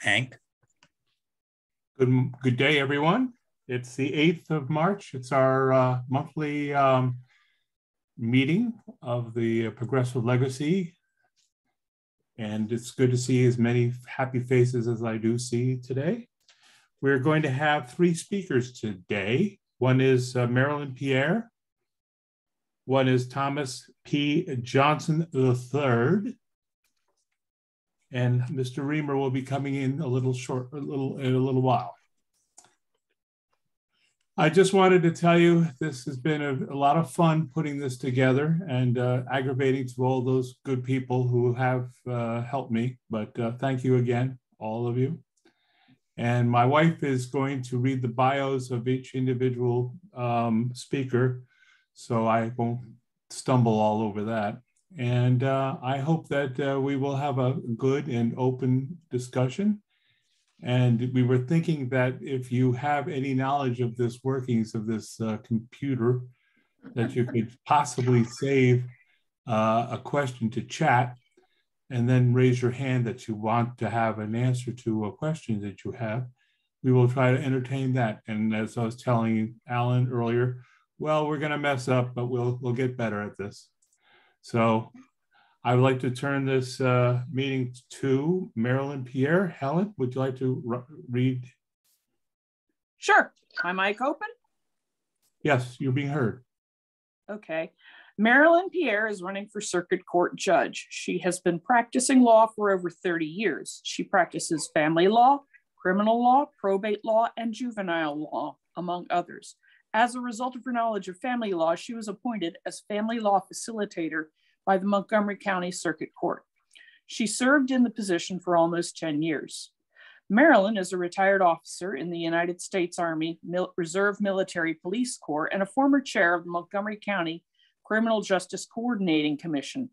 Hank. Good, good day, everyone. It's the 8th of March. It's our uh, monthly um, meeting of the Progressive Legacy. And it's good to see as many happy faces as I do see today. We're going to have three speakers today. One is uh, Marylin Pierre. One is Thomas P. Johnson III and Mr. Riemer will be coming in a little short, a little in a little while. I just wanted to tell you this has been a, a lot of fun putting this together and uh, aggravating to all those good people who have uh, helped me. But uh, thank you again, all of you. And my wife is going to read the bios of each individual um, speaker, so I won't stumble all over that. And uh, I hope that uh, we will have a good and open discussion. And we were thinking that if you have any knowledge of this workings of this uh, computer, that you could possibly save uh, a question to chat and then raise your hand that you want to have an answer to a question that you have. We will try to entertain that. And as I was telling Alan earlier, well, we're going to mess up, but we'll, we'll get better at this. So I would like to turn this uh, meeting to Marylin Pierre. Helen, would you like to read? Sure. My mic open? Yes, you're being heard. Okay. Marylin Pierre is running for circuit court judge. She has been practicing law for over 30 years. She practices family law, criminal law, probate law, and juvenile law, among others. As a result of her knowledge of family law, she was appointed as family law facilitator by the Montgomery County Circuit Court. She served in the position for almost 10 years. Marylin is a retired officer in the United States Army Mil Reserve Military Police Corps and a former chair of the Montgomery County Criminal Justice Coordinating Commission.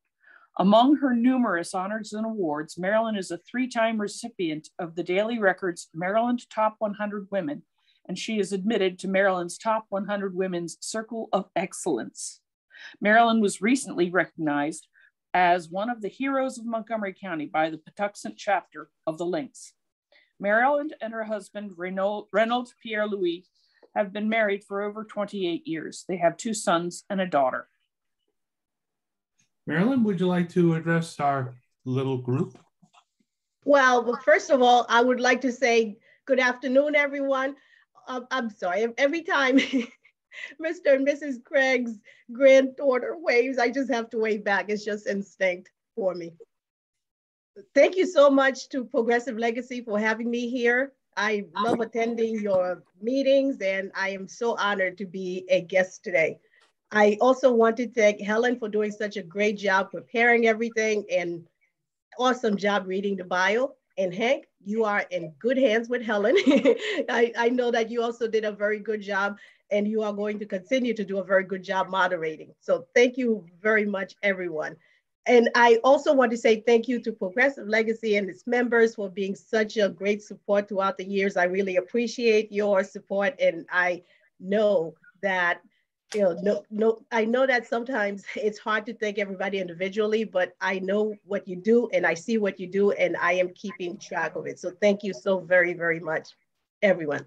Among her numerous honors and awards, Marylin is a three-time recipient of the Daily Record's Maryland Top 100 Women and she is admitted to Maryland's top 100 Women's Circle of Excellence. Marylin was recently recognized as one of the heroes of Montgomery County by the Patuxent chapter of the Links. Marylin and her husband, Reynold Pierre Louis, have been married for over 28 years. They have two sons and a daughter. Marylin, would you like to address our little group? Well, well, first of all, I would like to say good afternoon, everyone I'm sorry, every time Mr. and Mrs. Craig's granddaughter waves, I just have to wave back. It's just instinct for me. Thank you so much to Progressive Legacy for having me here. I love attending your meetings and I am so honored to be a guest today. I also want to thank Helen for doing such a great job preparing everything and awesome job reading the bio. And Hank, you are in good hands with Helen. I, I know that you also did a very good job and you are going to continue to do a very good job moderating. So thank you very much, everyone. And I also want to say thank you to Progressive Legacy and its members for being such a great support throughout the years. I really appreciate your support and I know that you know, no, no, I know that sometimes it's hard to thank everybody individually, but I know what you do and I see what you do and I am keeping track of it. So thank you so very, very much, everyone.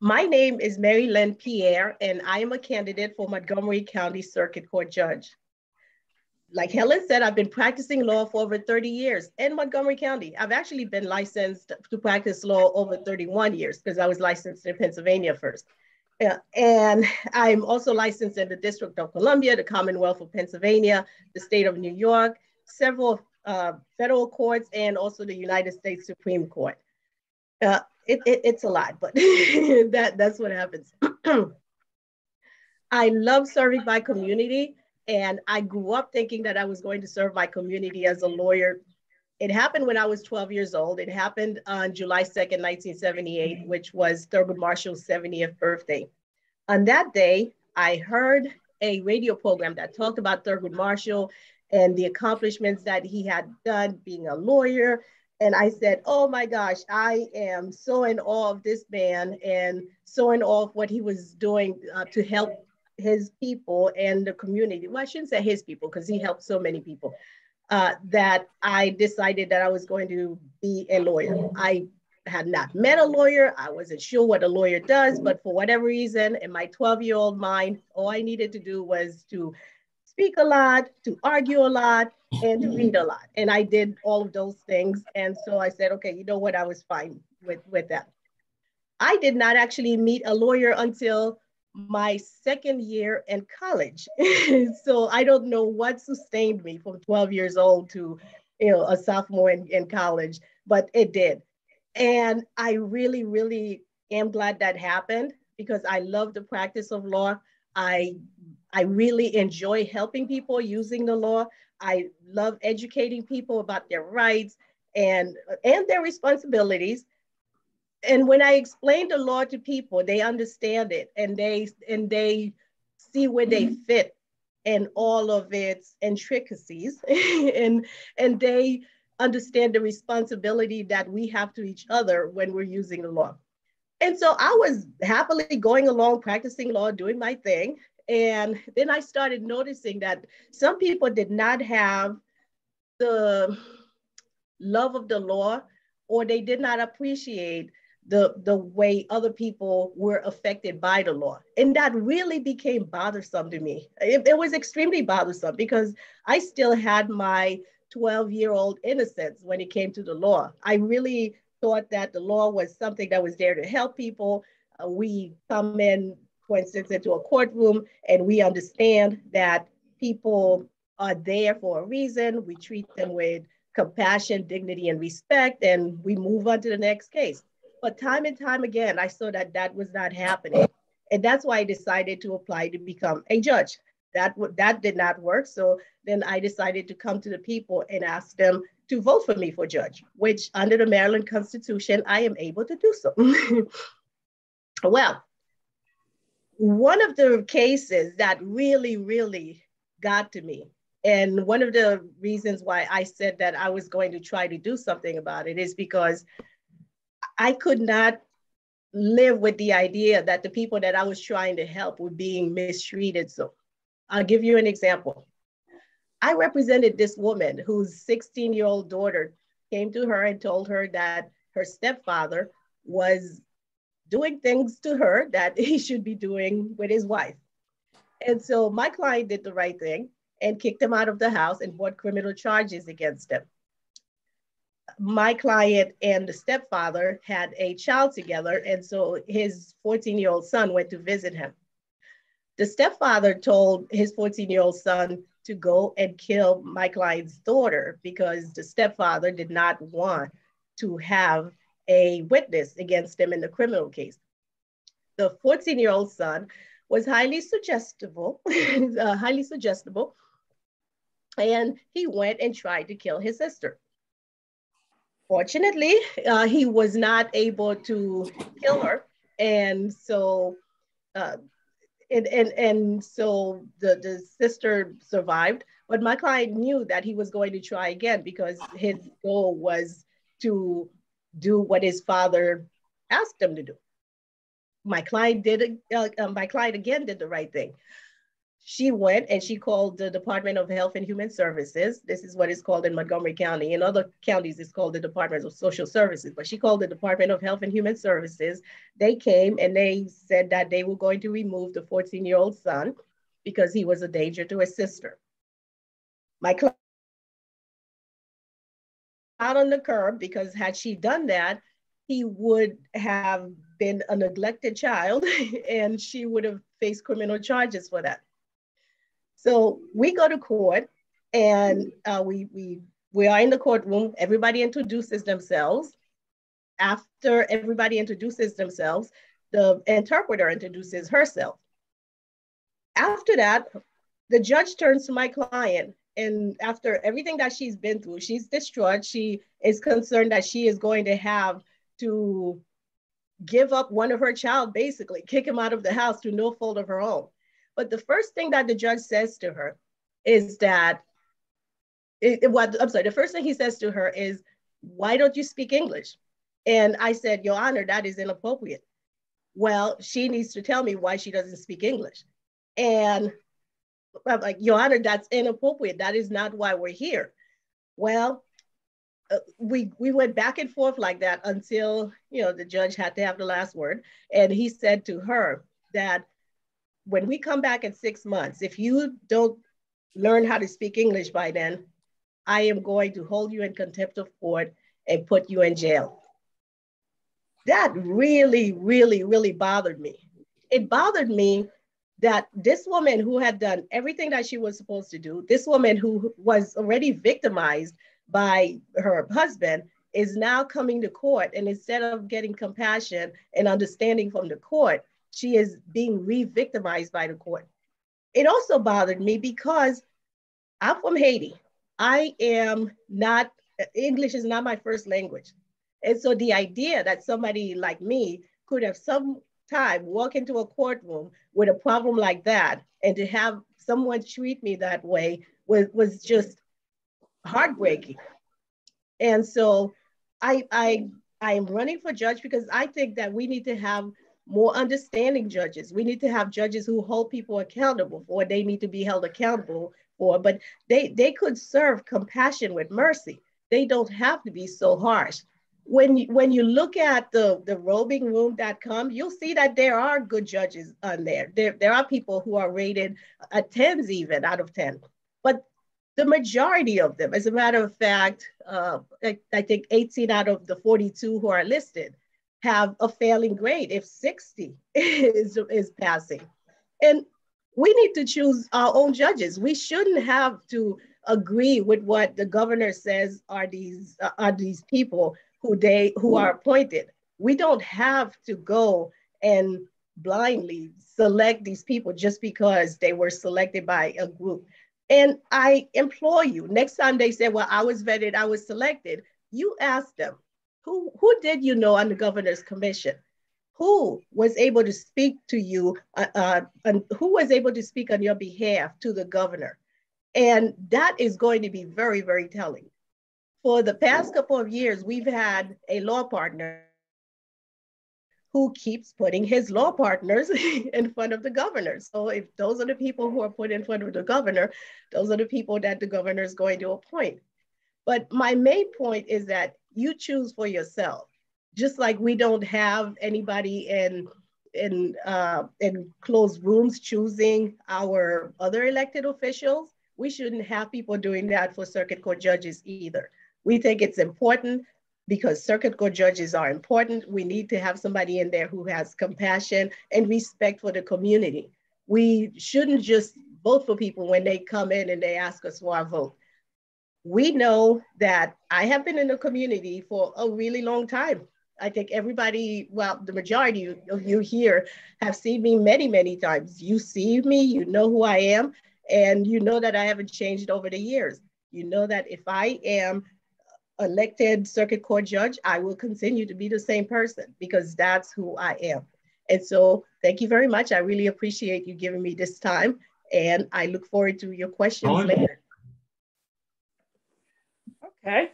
My name is Marylin Pierre and I am a candidate for Montgomery County Circuit Court Judge. Like Helen said, I've been practicing law for over 30 years in Montgomery County. I've actually been licensed to practice law over 31 years because I was licensed in Pennsylvania first. And I'm also licensed in the District of Columbia, the Commonwealth of Pennsylvania, the state of New York, several uh, federal courts, and also the United States Supreme Court. Uh, it, it, it's a lot, but that, that's what happens. I love serving my community, and I grew up thinking that I was going to serve my community as a lawyer it happened when I was 12 years old. It happened on July 2nd, 1978, which was Thurgood Marshall's 70th birthday. On that day, I heard a radio program that talked about Thurgood Marshall and the accomplishments that he had done being a lawyer. And I said, oh my gosh, I am so in awe of this man and so in awe of what he was doing uh, to help his people and the community. Well, I shouldn't say his people because he helped so many people. Uh, that I decided that I was going to be a lawyer. I had not met a lawyer. I wasn't sure what a lawyer does, but for whatever reason, in my 12 year old mind, all I needed to do was to speak a lot, to argue a lot, and to read a lot. And I did all of those things. And so I said, okay, you know what? I was fine with, with that. I did not actually meet a lawyer until my second year in college. so I don't know what sustained me from 12 years old to you know a sophomore in, in college, but it did. And I really, really am glad that happened because I love the practice of law. I I really enjoy helping people using the law. I love educating people about their rights and and their responsibilities. And when I explain the law to people, they understand it and they and they see where they mm-hmm. fit and all of its intricacies and and they understand the responsibility that we have to each other when we're using the law. And so I was happily going along, practicing law, doing my thing. And then I started noticing that some people did not have the love of the law or they did not appreciate the, the way other people were affected by the law. And that really became bothersome to me. It, it was extremely bothersome because I still had my 12 year old innocence when it came to the law. I really thought that the law was something that was there to help people. Uh, we come in, for instance, into a courtroom and we understand that people are there for a reason. We treat them with compassion, dignity, and respect, and we move on to the next case. But time and time again, I saw that that was not happening. And that's why I decided to apply to become a judge that that did not work. So then I decided to come to the people and ask them to vote for me for judge, which under the Maryland Constitution, I am able to do so. well, one of the cases that really, really got to me, and one of the reasons why I said that I was going to try to do something about it is because I could not live with the idea that the people that I was trying to help were being mistreated so I'll give you an example. I represented this woman whose 16 year old daughter came to her and told her that her stepfather was doing things to her that he should be doing with his wife. And so my client did the right thing and kicked him out of the house and brought criminal charges against him. My client and the stepfather had a child together, and so his 14 year old son went to visit him. The stepfather told his 14 year old son to go and kill my client's daughter because the stepfather did not want to have a witness against him in the criminal case. The 14 year old son was highly suggestible, uh, highly suggestible, and he went and tried to kill his sister. Fortunately, uh, he was not able to kill her, and so uh, and, and, and so the, the sister survived, but my client knew that he was going to try again because his goal was to do what his father asked him to do. My client did, uh, uh, my client again did the right thing she went and she called the Department of Health and Human Services. This is what is called in Montgomery County. In other counties, it's called the Department of Social Services, but she called the Department of Health and Human Services. They came and they said that they were going to remove the 14 year old son because he was a danger to his sister. My client out on the curb because had she done that, he would have been a neglected child and she would have faced criminal charges for that. So we go to court and uh, we, we, we are in the courtroom. Everybody introduces themselves. After everybody introduces themselves, the interpreter introduces herself. After that, the judge turns to my client and after everything that she's been through, she's distraught. She is concerned that she is going to have to give up one of her child, basically, kick him out of the house through no fault of her own. But the first thing that the judge says to her is that, it, what, I'm sorry, the first thing he says to her is, why don't you speak English? And I said, Your Honor, that is inappropriate. Well, she needs to tell me why she doesn't speak English. And I'm like, Your Honor, that's inappropriate. That is not why we're here. Well, uh, we we went back and forth like that until you know the judge had to have the last word, and he said to her that when we come back in six months, if you don't learn how to speak English by then, I am going to hold you in contempt of court and put you in jail. That really, really, really bothered me. It bothered me that this woman who had done everything that she was supposed to do, this woman who was already victimized by her husband, is now coming to court. And instead of getting compassion and understanding from the court, she is being re victimized by the court. It also bothered me because I'm from Haiti. I am not, English is not my first language. And so the idea that somebody like me could have some time walk into a courtroom with a problem like that and to have someone treat me that way was, was just heartbreaking. And so I, I, I am running for judge because I think that we need to have more understanding judges. We need to have judges who hold people accountable for what they need to be held accountable for, but they, they could serve compassion with mercy. They don't have to be so harsh when you, when you look at the, the robingroom.com, you'll see that there are good judges on there. there. There are people who are rated at 10s even out of 10. But the majority of them, as a matter of fact, uh, I, I, think 18 out of the 42 who are listed have a failing grade if 60 is, is passing. And we need to choose our own judges. We shouldn't have to agree with what the governor says are these, uh, are these people who they who are appointed. We don't have to go and blindly select these people just because they were selected by a group. And I implore you, next time they say, well, I was vetted, I was selected, you ask them, who, who did you know on the governor's commission? Who was able to speak to you, uh, uh, and who was able to speak on your behalf to the governor? And that is going to be very, very telling for the past couple of years, we've had a law partner who keeps putting his law partners in front of the governor. So if those are the people who are put in front of the governor, those are the people that the governor is going to appoint. But my main point is that you choose for yourself. Just like we don't have anybody in in uh, in closed rooms choosing our other elected officials, we shouldn't have people doing that for circuit court judges either. We think it's important because circuit court judges are important. We need to have somebody in there who has compassion and respect for the community. We shouldn't just vote for people when they come in and they ask us for our vote. We know that I have been in the community for a really long time. I think everybody, well, the majority of you here have seen me many, many times. You see me, you know who I am, and you know that I haven't changed over the years. You know that if I am elected circuit court judge, I will continue to be the same person because that's who I am. And so thank you very much. I really appreciate you giving me this time and I look forward to your questions later. Okay.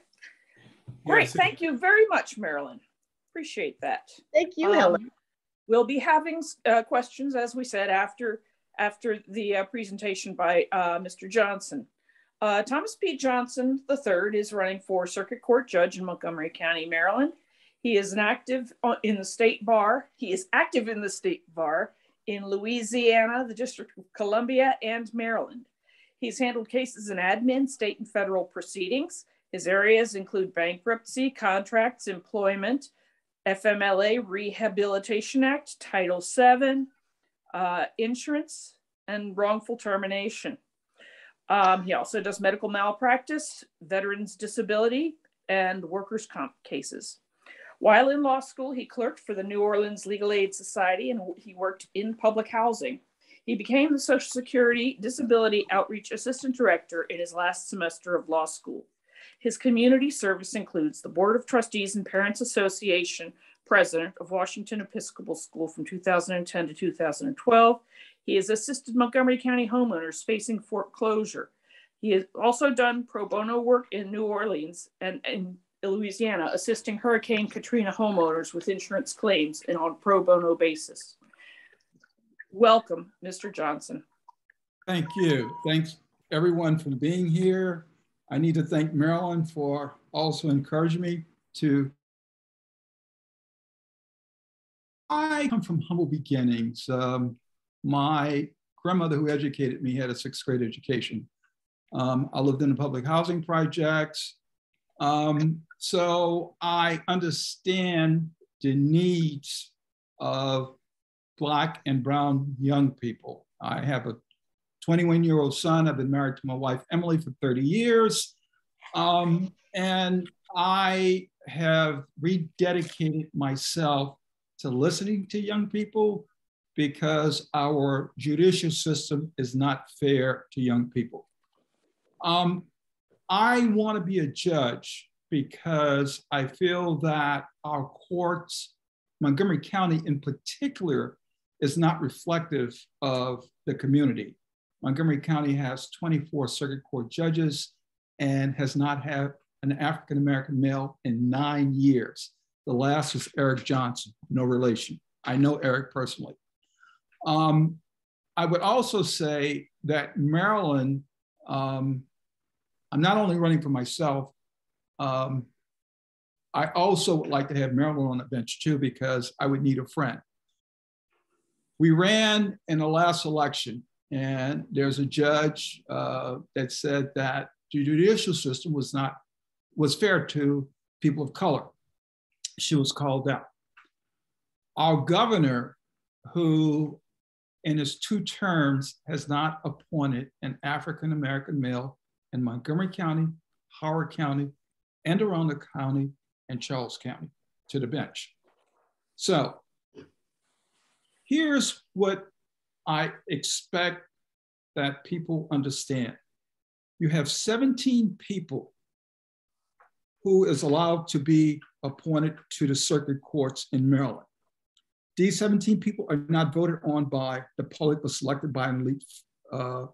Great. Yes. Thank you very much, Marylin. Appreciate that. Thank you, um, Helen. We'll be having uh, questions, as we said, after after the uh, presentation by uh, Mr. Johnson. Uh, Thomas P. Johnson III is running for Circuit Court Judge in Montgomery County, Maryland. He is an active uh, in the state bar. He is active in the state bar in Louisiana, the District of Columbia, and Maryland. He's handled cases in admin, state, and federal proceedings. His areas include bankruptcy, contracts, employment, FMLA Rehabilitation Act, Title VII, uh, insurance, and wrongful termination. Um, he also does medical malpractice, veterans disability, and workers' comp cases. While in law school, he clerked for the New Orleans Legal Aid Society and he worked in public housing. He became the Social Security Disability Outreach Assistant Director in his last semester of law school. His community service includes the Board of Trustees and Parents Association President of Washington Episcopal School from 2010 to 2012 he has assisted Montgomery County homeowners facing foreclosure. He has also done pro bono work in New Orleans and in Louisiana, assisting Hurricane Katrina homeowners with insurance claims and on a pro bono basis. Welcome, Mr. Johnson. Thank you. Thanks everyone for being here. I need to thank Marylin for also encouraging me to. I come from humble beginnings. Um, my grandmother, who educated me, had a sixth grade education. Um, I lived in the public housing projects. Um, so I understand the needs of Black and Brown young people. I have a 21 year old son. I've been married to my wife, Emily, for 30 years. Um, and I have rededicated myself to listening to young people because our judicial system is not fair to young people. Um, I want to be a judge because I feel that our courts, Montgomery County in particular, is not reflective of the community. Montgomery County has 24 circuit court judges and has not had an African American male in nine years. The last was Eric Johnson, no relation. I know Eric personally. Um, I would also say that Maryland, um, I'm not only running for myself, um, I also would like to have Marylin on the bench too, because I would need a friend. We ran in the last election, and there's a judge uh, that said that the judicial system was not was fair to people of color. She was called out. Our governor, who in his two terms has not appointed an African American male in Montgomery County, Howard County, and Arundel County and Charles County to the bench. So here's what I expect that people understand. You have 17 people who is allowed to be appointed to the circuit courts in Maryland. These 17 people are not voted on by the public, but selected by an elite, uh,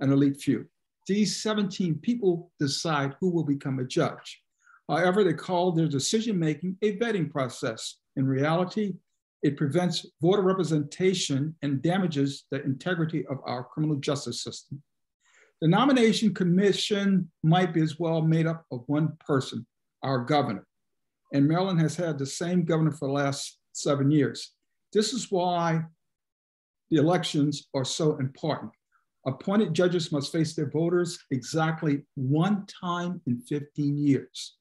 an elite few. These 17 people decide who will become a judge. However, they call their decision making a vetting process. In reality, it prevents voter representation and damages the integrity of our criminal justice system. The nomination commission might be as well made up of one person, our governor. And Maryland has had the same governor for the last seven years. This is why the elections are so important. Appointed judges must face their voters exactly one time in 15 years.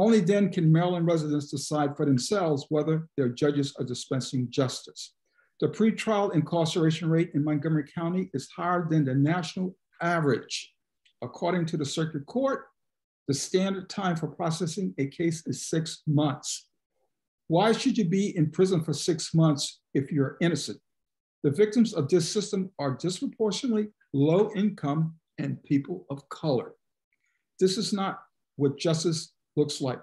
Only then can Maryland residents decide for themselves whether their judges are dispensing justice. The pretrial incarceration rate in Montgomery County is higher than the national average. According to the circuit court, the standard time for processing a case is six months. Why should you be in prison for six months if you're innocent? The victims of this system are disproportionately low income and people of color. This is not what justice looks like.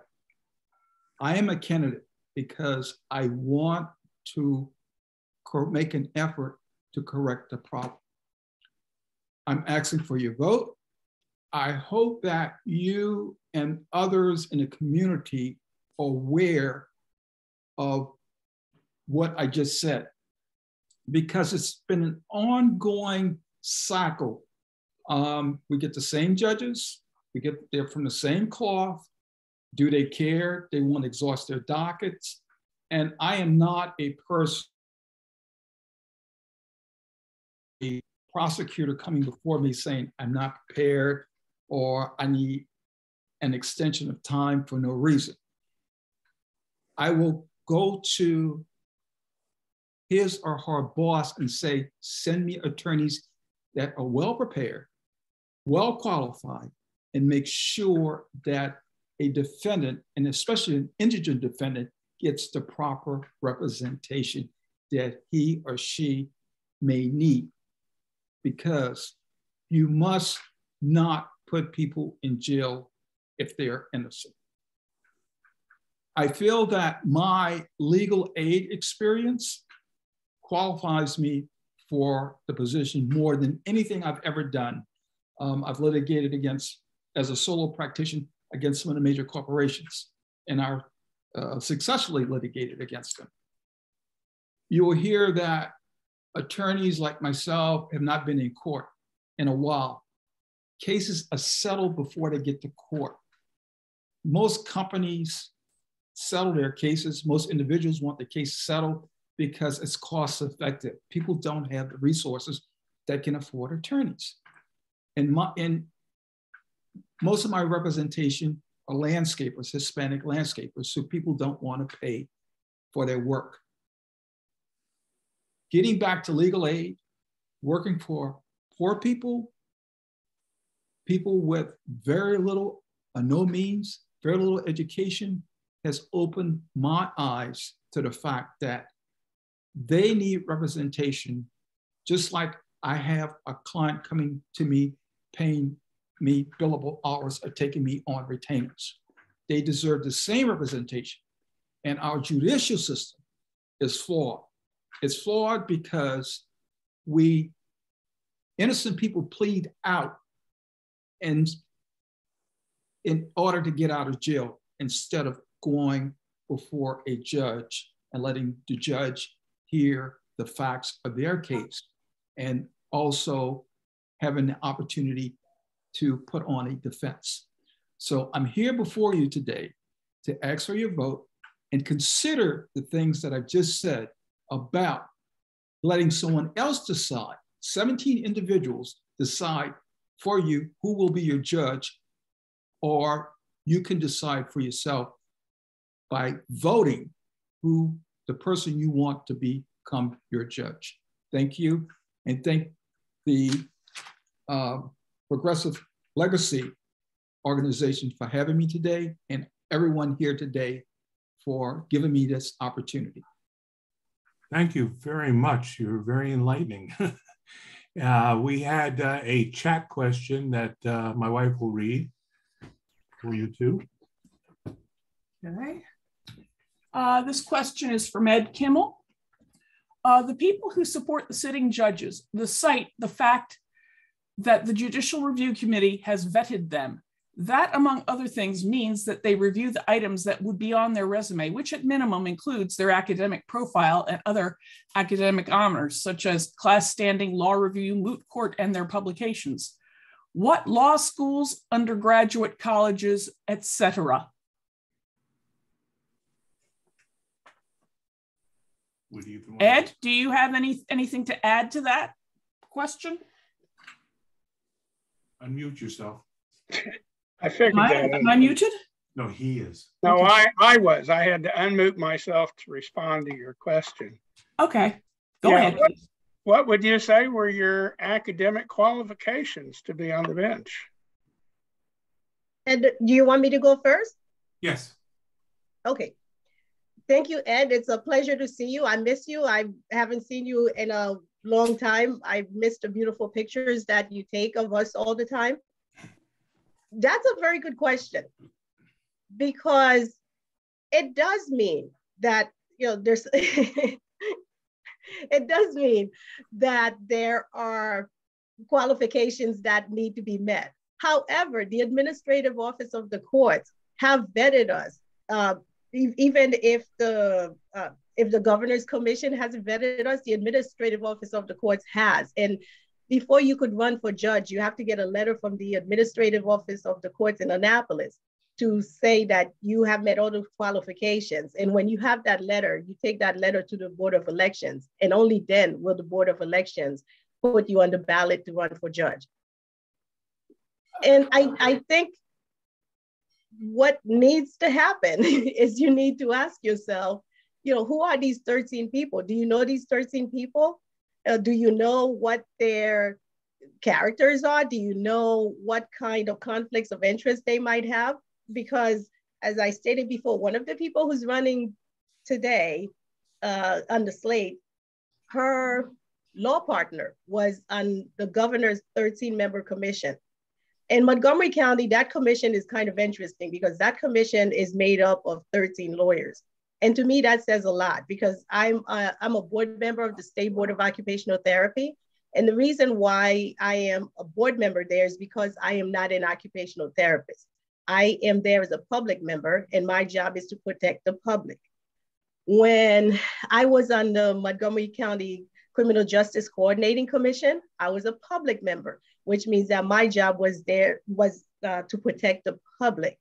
I am a candidate because I want to make an effort to correct the problem. I'm asking for your vote. I hope that you and others in the community are aware of what I just said, because it's been an ongoing cycle. Um, we get the same judges, we get they're from the same cloth, do they care? They want to exhaust their dockets. And I am not a person, a prosecutor coming before me saying, I'm not prepared or I need an extension of time for no reason. I will go to his or her boss and say, send me attorneys that are well prepared, well qualified, and make sure that a defendant, and especially an indigent defendant, gets the proper representation that he or she may need. Because you must not put people in jail if they're innocent. I feel that my legal aid experience qualifies me for the position more than anything I've ever done. Um, I've litigated against, as a solo practitioner, against some of the major corporations and are uh, successfully litigated against them. You will hear that attorneys like myself have not been in court in a while. cases are settled before they get to court. Most companies settle their cases. Most individuals want the case settled because it's cost effective. People don't have the resources that can afford attorneys. And, my, and most of my representation are landscapers, Hispanic landscapers, so people don't want to pay for their work. Getting back to legal aid, working for poor people, people with very little or no means, very little education, has opened my eyes to the fact that they need representation, just like I have a client coming to me paying me billable hours or taking me on retainers. They deserve the same representation. And our judicial system is flawed. It's flawed because we, innocent people plead out and in order to get out of jail instead of going before a judge and letting the judge hear the facts of their case and also having the opportunity to put on a defense. So I'm here before you today to ask for your vote and consider the things that I've just said about letting someone else decide, 17 individuals decide for you who will be your judge, or you can decide for yourself by voting who the person you want to become your judge. Thank you. And thank the uh, Progressive Legacy organization for having me today and everyone here today for giving me this opportunity. Thank you very much. You're very enlightening. uh, we had uh, a chat question that uh, my wife will read for you too. Okay. Uh, this question is from Ed Kimmel. Uh, the people who support the sitting judges, the site, the fact that the Judicial Review Committee has vetted them. That, among other things, means that they review the items that would be on their resume, which at minimum includes their academic profile and other academic honors, such as class standing, law review, moot court, and their publications. What law schools, undergraduate colleges, etc. Ed, do you have any anything to add to that question? Unmute yourself. I figured Am I, that. am I muted? No, he is. No, I, I was. I had to unmute myself to respond to your question. Okay, go Yeah, ahead. What, what would you say were your academic qualifications to be on the bench? And do you want me to go first? Yes. Okay. Thank you, Ed. It's a pleasure to see you. I miss you. I haven't seen you in a long time. I've missed the beautiful pictures that you take of us all the time. That's a very good question because it does mean that, you know, there's, it does mean that there are qualifications that need to be met. However, the administrative office of the courts have vetted us. Uh, even if the uh, if the governor's commission hasn't vetted us, the administrative office of the courts has. And before you could run for judge, you have to get a letter from the administrative office of the courts in Annapolis to say that you have met all the qualifications. And when you have that letter, you take that letter to the Board of Elections, and only then will the Board of Elections put you on the ballot to run for judge. And I, I think what needs to happen is you need to ask yourself, you know, who are these 13 people? Do you know these 13 people? Uh, do you know what their characters are? Do you know what kind of conflicts of interest they might have? Because as I stated before, one of the people who's running today uh, on the slate, her law partner was on the governor's 13 member commission. In Montgomery County, that commission is kind of interesting because that commission is made up of 13 lawyers. And to me, that says a lot because I'm a, I'm a board member of the State Board of Occupational Therapy. And the reason why I am a board member there is because I am not an occupational therapist. I am there as a public member, and my job is to protect the public. When I was on the Montgomery County Criminal Justice Coordinating Commission, I was a public member which means that my job was there was uh, to protect the public.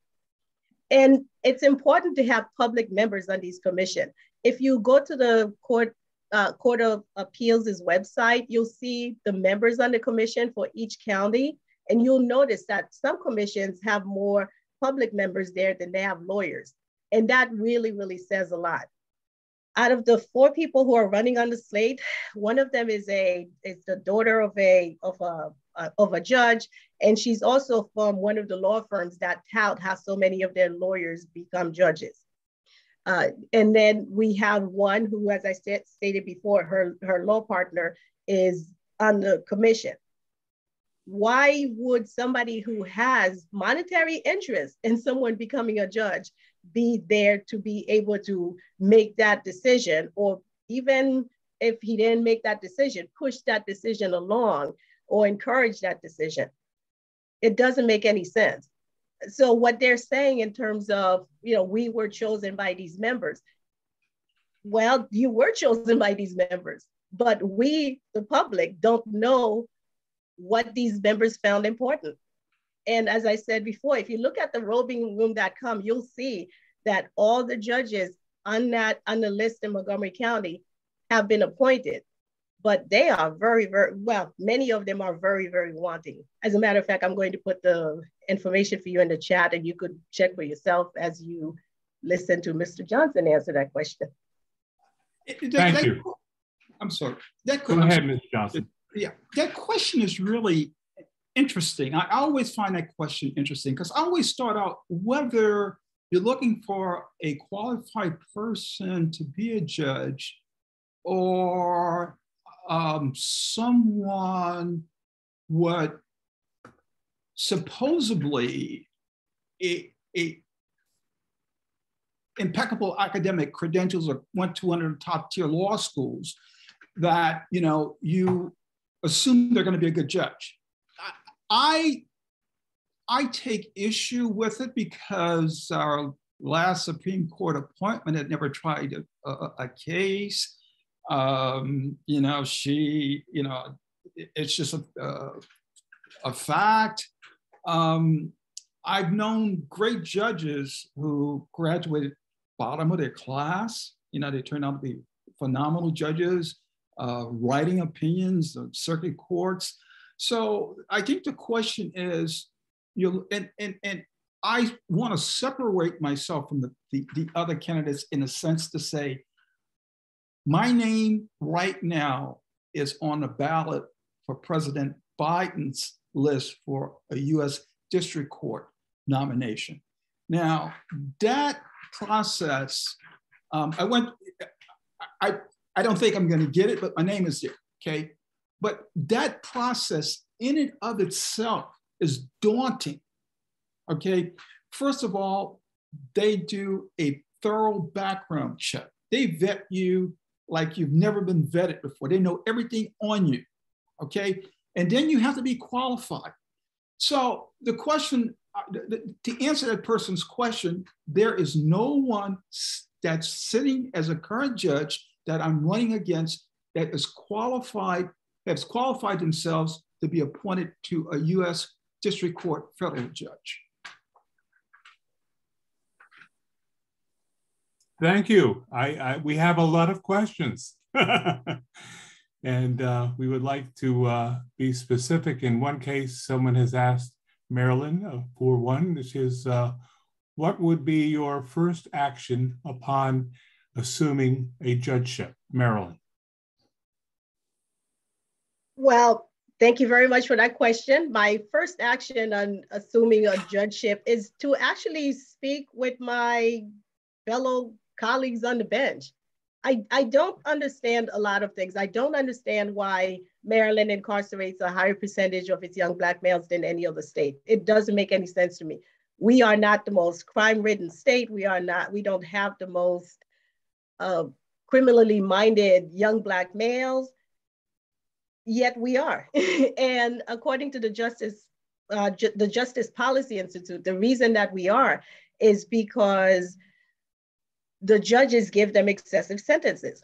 And it's important to have public members on these commission. If you go to the court uh, Court of Appeals' website, you'll see the members on the commission for each county. And you'll notice that some commissions have more public members there than they have lawyers. And that really, really says a lot. Out of the four people who are running on the slate, one of them is a is the daughter of a of a uh, of a judge, and she's also from one of the law firms that tout how so many of their lawyers become judges. Uh, and then we have one who, as I said, stated before, her, her law partner is on the commission. Why would somebody who has monetary interest in someone becoming a judge be there to be able to make that decision or even if he didn't make that decision, push that decision along or encourage that decision? It doesn't make any sense. So what they're saying in terms of you know we were chosen by these members. Well you were chosen by these members but we the public don't know what these members found important and as i said before if you look at the robingroom.com you'll see that all the judges on that on the list in montgomery county have been appointed but they are very, very well, many of them are very, very wanting. As a matter of fact, I'm going to put the information for you in the chat and you could check for yourself as you listen to Mr. Johnson answer that question. Thank that, you. I'm sorry. That, Go ahead, Mr. Johnson. Yeah, that question is really interesting. I always find that question interesting because I always start out whether you're looking for a qualified person to be a judge or um, someone what supposedly a, a impeccable academic credentials or went to one of the top tier law schools that you know you assume they're going to be a good judge i i take issue with it because our last supreme court appointment had never tried a, a, a case um, you know, she, you know, it's just a, a, a fact. Um, I've known great judges who graduated bottom of their class. You know, they turned out to be phenomenal judges, uh, writing opinions of circuit courts. So I think the question is, you and and and I want to separate myself from the, the, the other candidates in a sense to say, my name right now is on the ballot for President Biden's list for a US District Court nomination. Now, that process, um, I went, I, I don't think I'm going to get it, but my name is there, okay? But that process in and of itself is daunting, okay? First of all, they do a thorough background check. They vet you like you've never been vetted before. They know everything on you, okay? And then you have to be qualified. So the question, uh, to answer that person's question, there is no one that's sitting as a current judge that I'm running against that is qualified, has qualified themselves to be appointed to a US District Court federal judge. Thank you. I, I, we have a lot of questions. and uh, we would like to uh, be specific. In one case, someone has asked Marylin uh, for one, which is uh, what would be your first action upon assuming a judgeship? Marylin. Well, thank you very much for that question. My first action on assuming a judgeship is to actually speak with my fellow colleagues on the bench. I, I don't understand a lot of things. I don't understand why Maryland incarcerates a higher percentage of its young Black males than any other state. It doesn't make any sense to me. We are not the most crime ridden state. We are not, we don't have the most uh, criminally minded young Black males, yet we are. and according to the Justice, uh, Ju the Justice Policy Institute, the reason that we are is because the judges give them excessive sentences.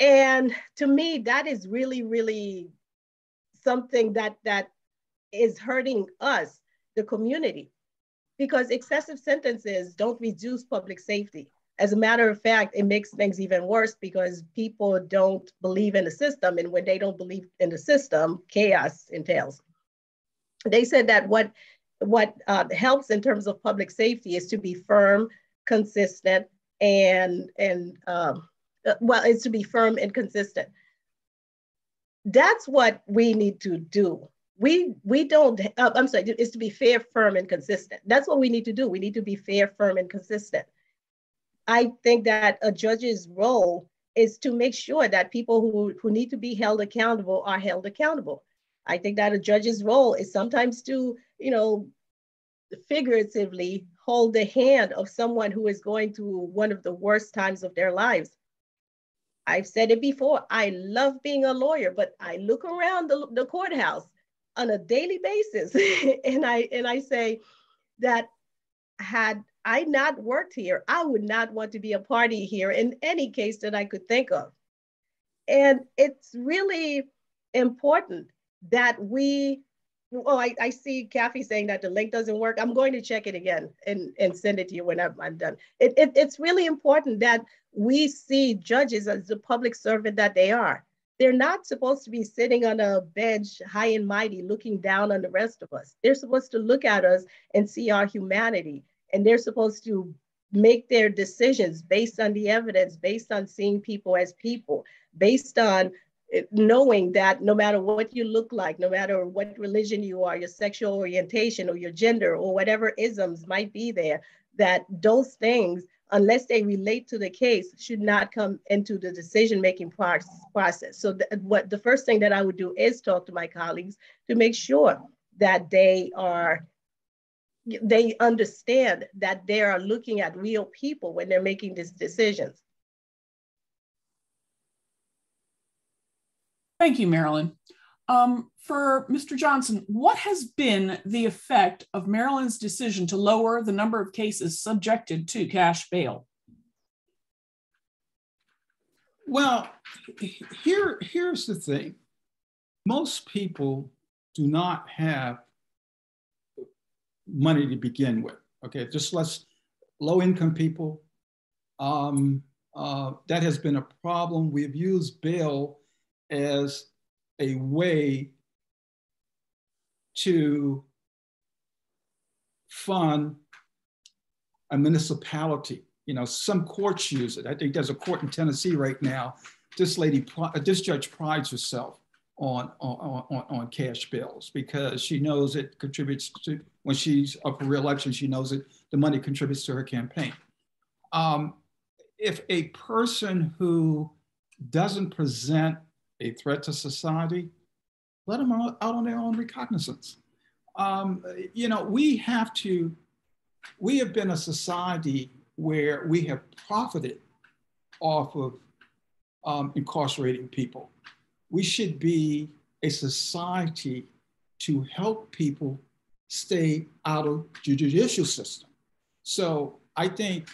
And to me, that is really, really something that that is hurting us, the community, because excessive sentences don't reduce public safety. As a matter of fact, it makes things even worse because people don't believe in the system. And when they don't believe in the system, chaos entails. They said that what, what uh, helps in terms of public safety is to be firm, consistent, and, and um, uh, well, it's to be firm and consistent. That's what we need to do. We, we don't, uh, I'm sorry, it's to be fair, firm, and consistent. That's what we need to do. We need to be fair, firm, and consistent. I think that a judge's role is to make sure that people who, who need to be held accountable are held accountable. I think that a judge's role is sometimes to, you know, figuratively hold the hand of someone who is going through one of the worst times of their lives. I've said it before, I love being a lawyer, but I look around the, the courthouse on a daily basis and I and I say that had I not worked here, I would not want to be a party here in any case that I could think of. And it's really important that we, oh, I, I see Kathy saying that the link doesn't work. I'm going to check it again and, and send it to you when I'm, I'm done. It, it, it's really important that we see judges as the public servant that they are. They're not supposed to be sitting on a bench high and mighty looking down on the rest of us. They're supposed to look at us and see our humanity and they're supposed to make their decisions based on the evidence, based on seeing people as people, based on eh, knowing that no matter what you look like, no matter what religion you are, your sexual orientation or your gender or whatever isms might be there, that those things, unless they relate to the case, should not come into the decision-making process. So th what the first thing that I would do is talk to my colleagues to make sure that they are they understand that they are looking at real people when they're making these decisions. Thank you, Marylin. Um, for Mr. Johnson, what has been the effect of Maryland's decision to lower the number of cases subjected to cash bail? Well, here, here's the thing. Most people do not have money to begin with. Okay, just less low income people. Um, uh, that has been a problem. We've used bail as a way to fund a municipality. You know, some courts use it. I think there's a court in Tennessee right now. This lady, this judge prides herself on, on, on, cash bills because she knows it contributes to, when she's up for reelection, she knows that the money contributes to her campaign. Um, if a person who doesn't present a threat to society, let them out on their own recognizance. Um, you know, we have to, we have been a society where we have profited off of um, incarcerating people we should be a society to help people stay out of the judicial system. So I think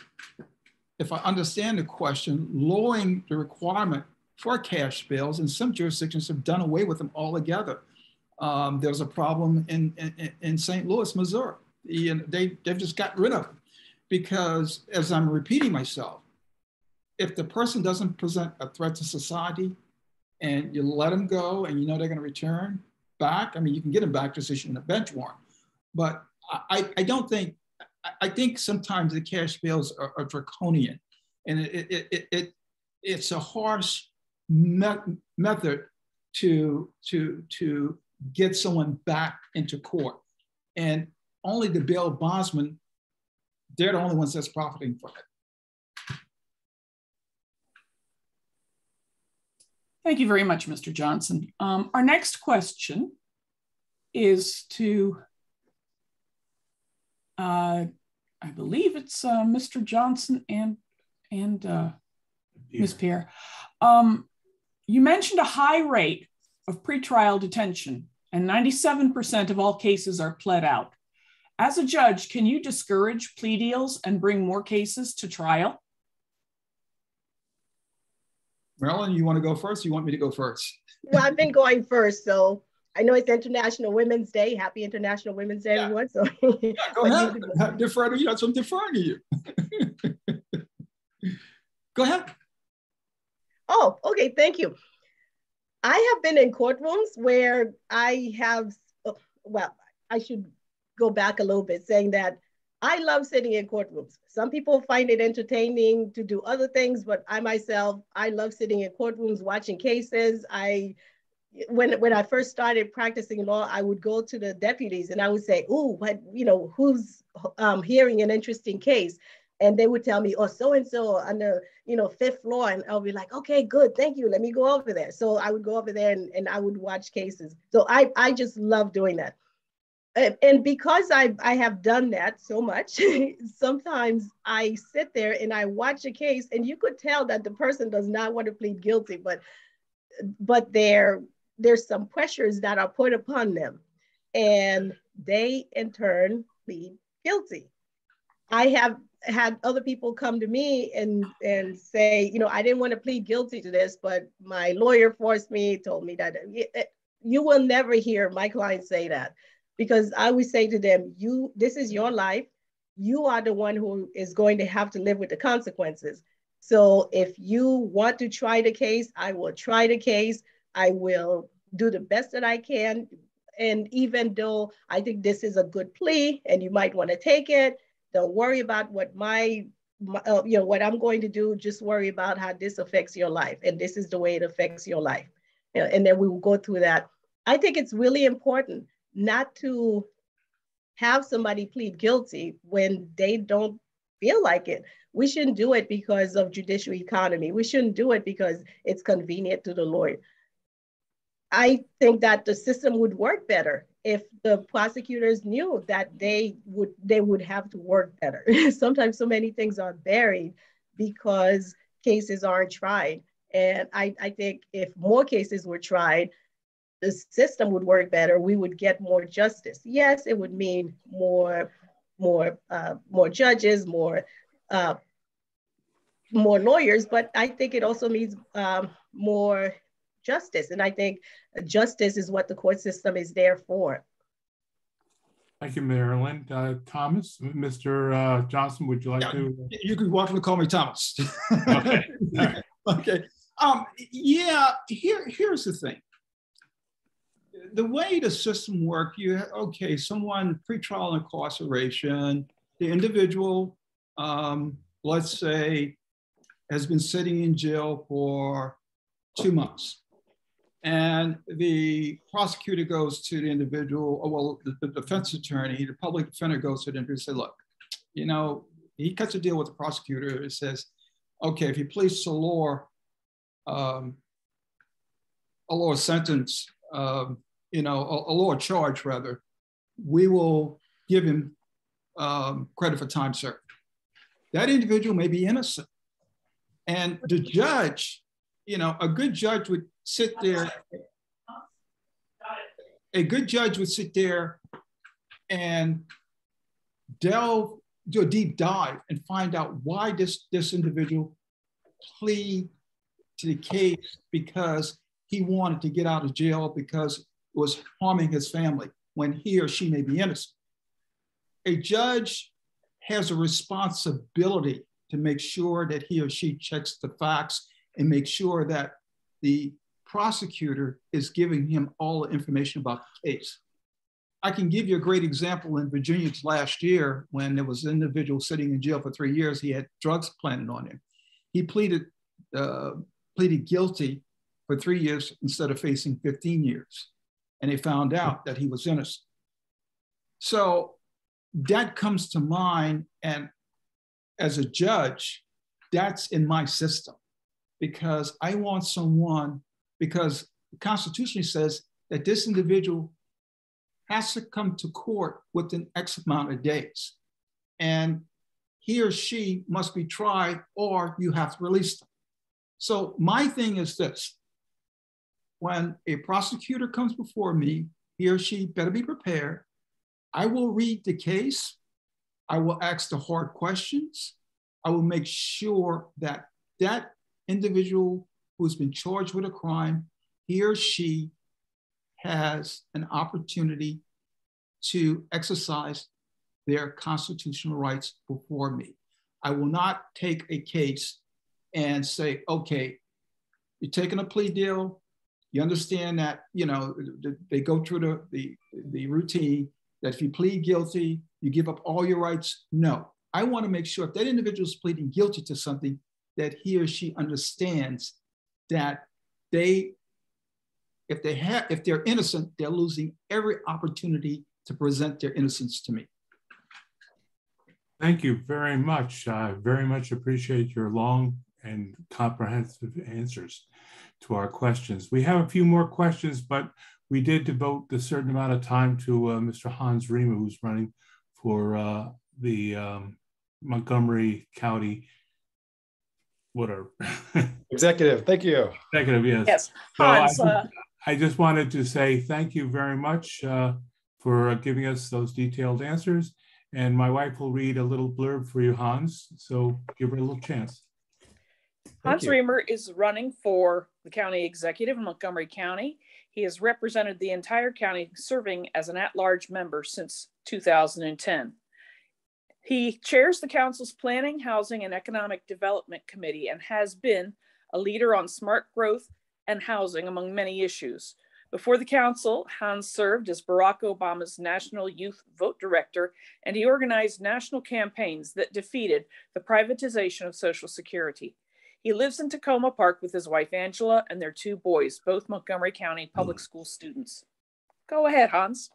if I understand the question, lowering the requirement for cash bails, and some jurisdictions have done away with them altogether. Um, there's a problem in, in, in St. Louis, Missouri. And They, they've just got rid of them because, as I'm repeating myself, if the person doesn't present a threat to society, and you let them go and you know they're going to return back. I mean, you can get them back to just in a bench warrant. But I, I don't think, I think sometimes the cash bails are, are draconian and it, it, it, it, it's a harsh me- method to, to, to get someone back into court. And only the bail bondsmen, they're the only ones that's profiting from it. Thank you very much, Mr. Johnson. Um, our next question is to, uh, I believe it's uh, Mr. Johnson and, and uh, Ms. Pierre. Um, you mentioned a high rate of pretrial detention and 97% of all cases are pled out. As a judge, can you discourage plea deals and bring more cases to trial? Marylin, you want to go first? you want me to go first? well, I've been going first, so I know it's International Women's Day. Happy International Women's Day, yeah. everyone. So yeah, go ahead. Defer to you. That's what I'm deferring to you. go ahead. Oh, okay. Thank you. I have been in courtrooms where I have, oh, well, I should go back a little bit saying that I love sitting in courtrooms. Some people find it entertaining to do other things, but I myself, I love sitting in courtrooms, watching cases. I, when when I first started practicing law, I would go to the deputies and I would say, "Oh, what you know, who's um, hearing an interesting case?" And they would tell me, "Oh, so and so on the you know fifth floor," and I'll be like, "Okay, good, thank you. Let me go over there." So I would go over there and, and I would watch cases. So I I just love doing that and because I, I have done that so much, sometimes I sit there and I watch a case and you could tell that the person does not want to plead guilty, but but there there's some pressures that are put upon them and they in turn plead guilty. I have had other people come to me and and say, you know, I didn't want to plead guilty to this, but my lawyer forced me, told me that eh, eh, you will never hear my client say that because I always say to them, you, this is your life. You are the one who is going to have to live with the consequences. So if you want to try the case, I will try the case. I will do the best that I can. And even though I think this is a good plea and you might want to take it, don't worry about what my, my uh, you know, what I'm going to do. Just worry about how this affects your life. And this is the way it affects your life. You know, and then we will go through that. I think it's really important not to have somebody plead guilty when they don't feel like it. We shouldn't do it because of judicial economy. We shouldn't do it because it's convenient to the lawyer. I think that the system would work better if the prosecutors knew that they would they would have to work better. Sometimes so many things are buried because cases aren't tried. And I, I think if more cases were tried, the system would work better, we would get more justice. Yes, it would mean more, more, uh, more judges, more, uh, more lawyers, but I think it also means um, more justice. And I think justice is what the court system is there for. Thank you, Marylin. Uh, Thomas, Mr. Uh, Johnson, would you like yeah, to? You can welcome to call me Thomas. okay. okay. Um, yeah, here, here's the thing the way the system worked, you okay, someone pretrial incarceration, the individual, um, let's say, has been sitting in jail for two months. And the prosecutor goes to the individual, oh, well, the, the, defense attorney, the public defender goes to the individual and say, look, you know, he cuts a deal with the prosecutor and says, okay, if you please law, um, a lower sentence, um, you know, a, a lower charge rather, we will give him um, credit for time served. That individual may be innocent. And the judge, you know, a good judge would sit there, a good judge would sit there and delve, do a deep dive and find out why this, this individual plead to the case because he wanted to get out of jail because was harming his family when he or she may be innocent. A judge has a responsibility to make sure that he or she checks the facts and make sure that the prosecutor is giving him all the information about the case. I can give you a great example in Virginia last year when there was an individual sitting in jail for three years. He had drugs planted on him. He pleaded, uh, pleaded guilty for three years instead of facing 15 years and they found out that he was innocent. So that comes to mind. And as a judge, that's in my system because I want someone, because the Constitution says that this individual has to come to court within X amount of days. And he or she must be tried or you have to release them. So my thing is this when a prosecutor comes before me, he or she better be prepared. I will read the case. I will ask the hard questions. I will make sure that that individual who's been charged with a crime, he or she has an opportunity to exercise their constitutional rights before me. I will not take a case and say, okay, you're taking a plea deal. You understand that, you know, they go through the, the, the routine that if you plead guilty, you give up all your rights. No, I want to make sure if that individual is pleading guilty to something, that he or she understands that they, if they have, if they're innocent, they're losing every opportunity to present their innocence to me. Thank you very much. I very much appreciate your long and comprehensive answers to our questions. We have a few more questions, but we did devote a certain amount of time to uh, Mr. Hans Riemer, who's running for uh, the um, Montgomery County, whatever. Executive, thank you. Executive, yes. Yes, So Hans, I, uh, I just wanted to say thank you very much uh, for giving us those detailed answers. And my wife will read a little blurb for you, Hans. So give her a little chance. Thank Hans you. Riemer is running for the county executive in Montgomery County. He has represented the entire county, serving as an at-large member since 2010. He chairs the council's Planning, Housing, and Economic Development Committee and has been a leader on smart growth and housing, among many issues. Before the council, Hans served as Barack Obama's National Youth Vote Director, and he organized national campaigns that defeated the privatization of Social Security. He lives in Takoma Park with his wife Angela and their two boys, both Montgomery County public school students. Go ahead, Hans.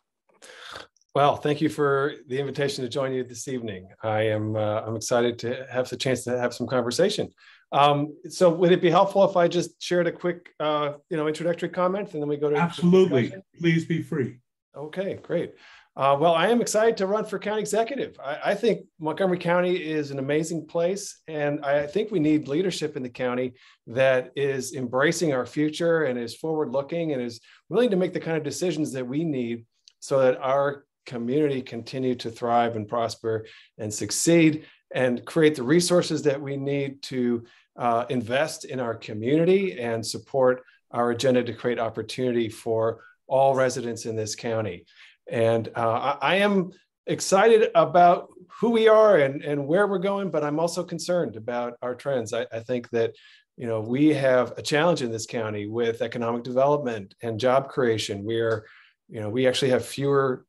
Well, thank you for the invitation to join you this evening. I am uh, I'm excited to have the chance to have some conversation. Um, so, would it be helpful if I just shared a quick, uh, you know, introductory comment, and then we go to Absolutely. Please be free. Okay, great. Uh, well, I am excited to run for county executive. I, I think Montgomery County is an amazing place, and I think we need leadership in the county that is embracing our future and is forward-looking and is willing to make the kind of decisions that we need so that our community continue to thrive and prosper and succeed and create the resources that we need to uh, invest in our community and support our agenda to create opportunity for all residents in this county. And uh, I, I am excited about who we are and, and where we're going, but I'm also concerned about our trends. I, I think that you know we have a challenge in this county with economic development and job creation. We are, you know, we actually have fewer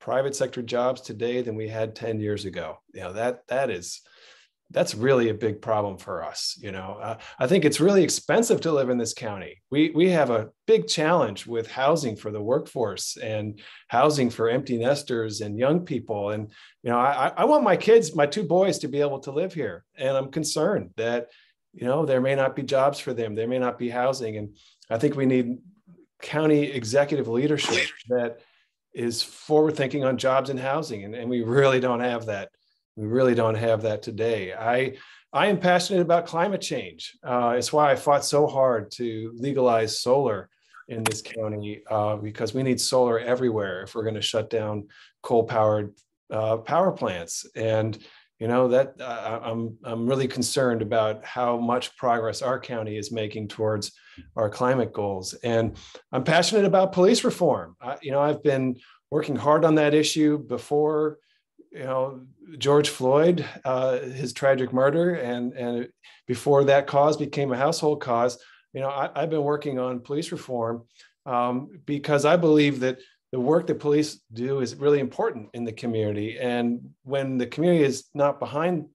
private sector jobs today than we had 10 years ago. You know, that that is that's really a big problem for us. You know, uh, I think it's really expensive to live in this county. We we have a big challenge with housing for the workforce and housing for empty nesters and young people. And you know, I, I want my kids, my two boys, to be able to live here. And I'm concerned that you know there may not be jobs for them. There may not be housing. And I think we need county executive leadership that is forward thinking on jobs and housing. And, and we really don't have that we really don't have that today. I I am passionate about climate change. Uh, it's why I fought so hard to legalize solar in this county uh, because we need solar everywhere if we're going to shut down coal-powered uh, power plants. And you know that uh, I'm I'm really concerned about how much progress our county is making towards our climate goals. And I'm passionate about police reform. I, you know I've been working hard on that issue before you know George Floyd, uh, his tragic murder, and and before that cause became a household cause, you know, I, have been working on police reform um, because I believe that the work that police do is really important in the community, and when the community is not behind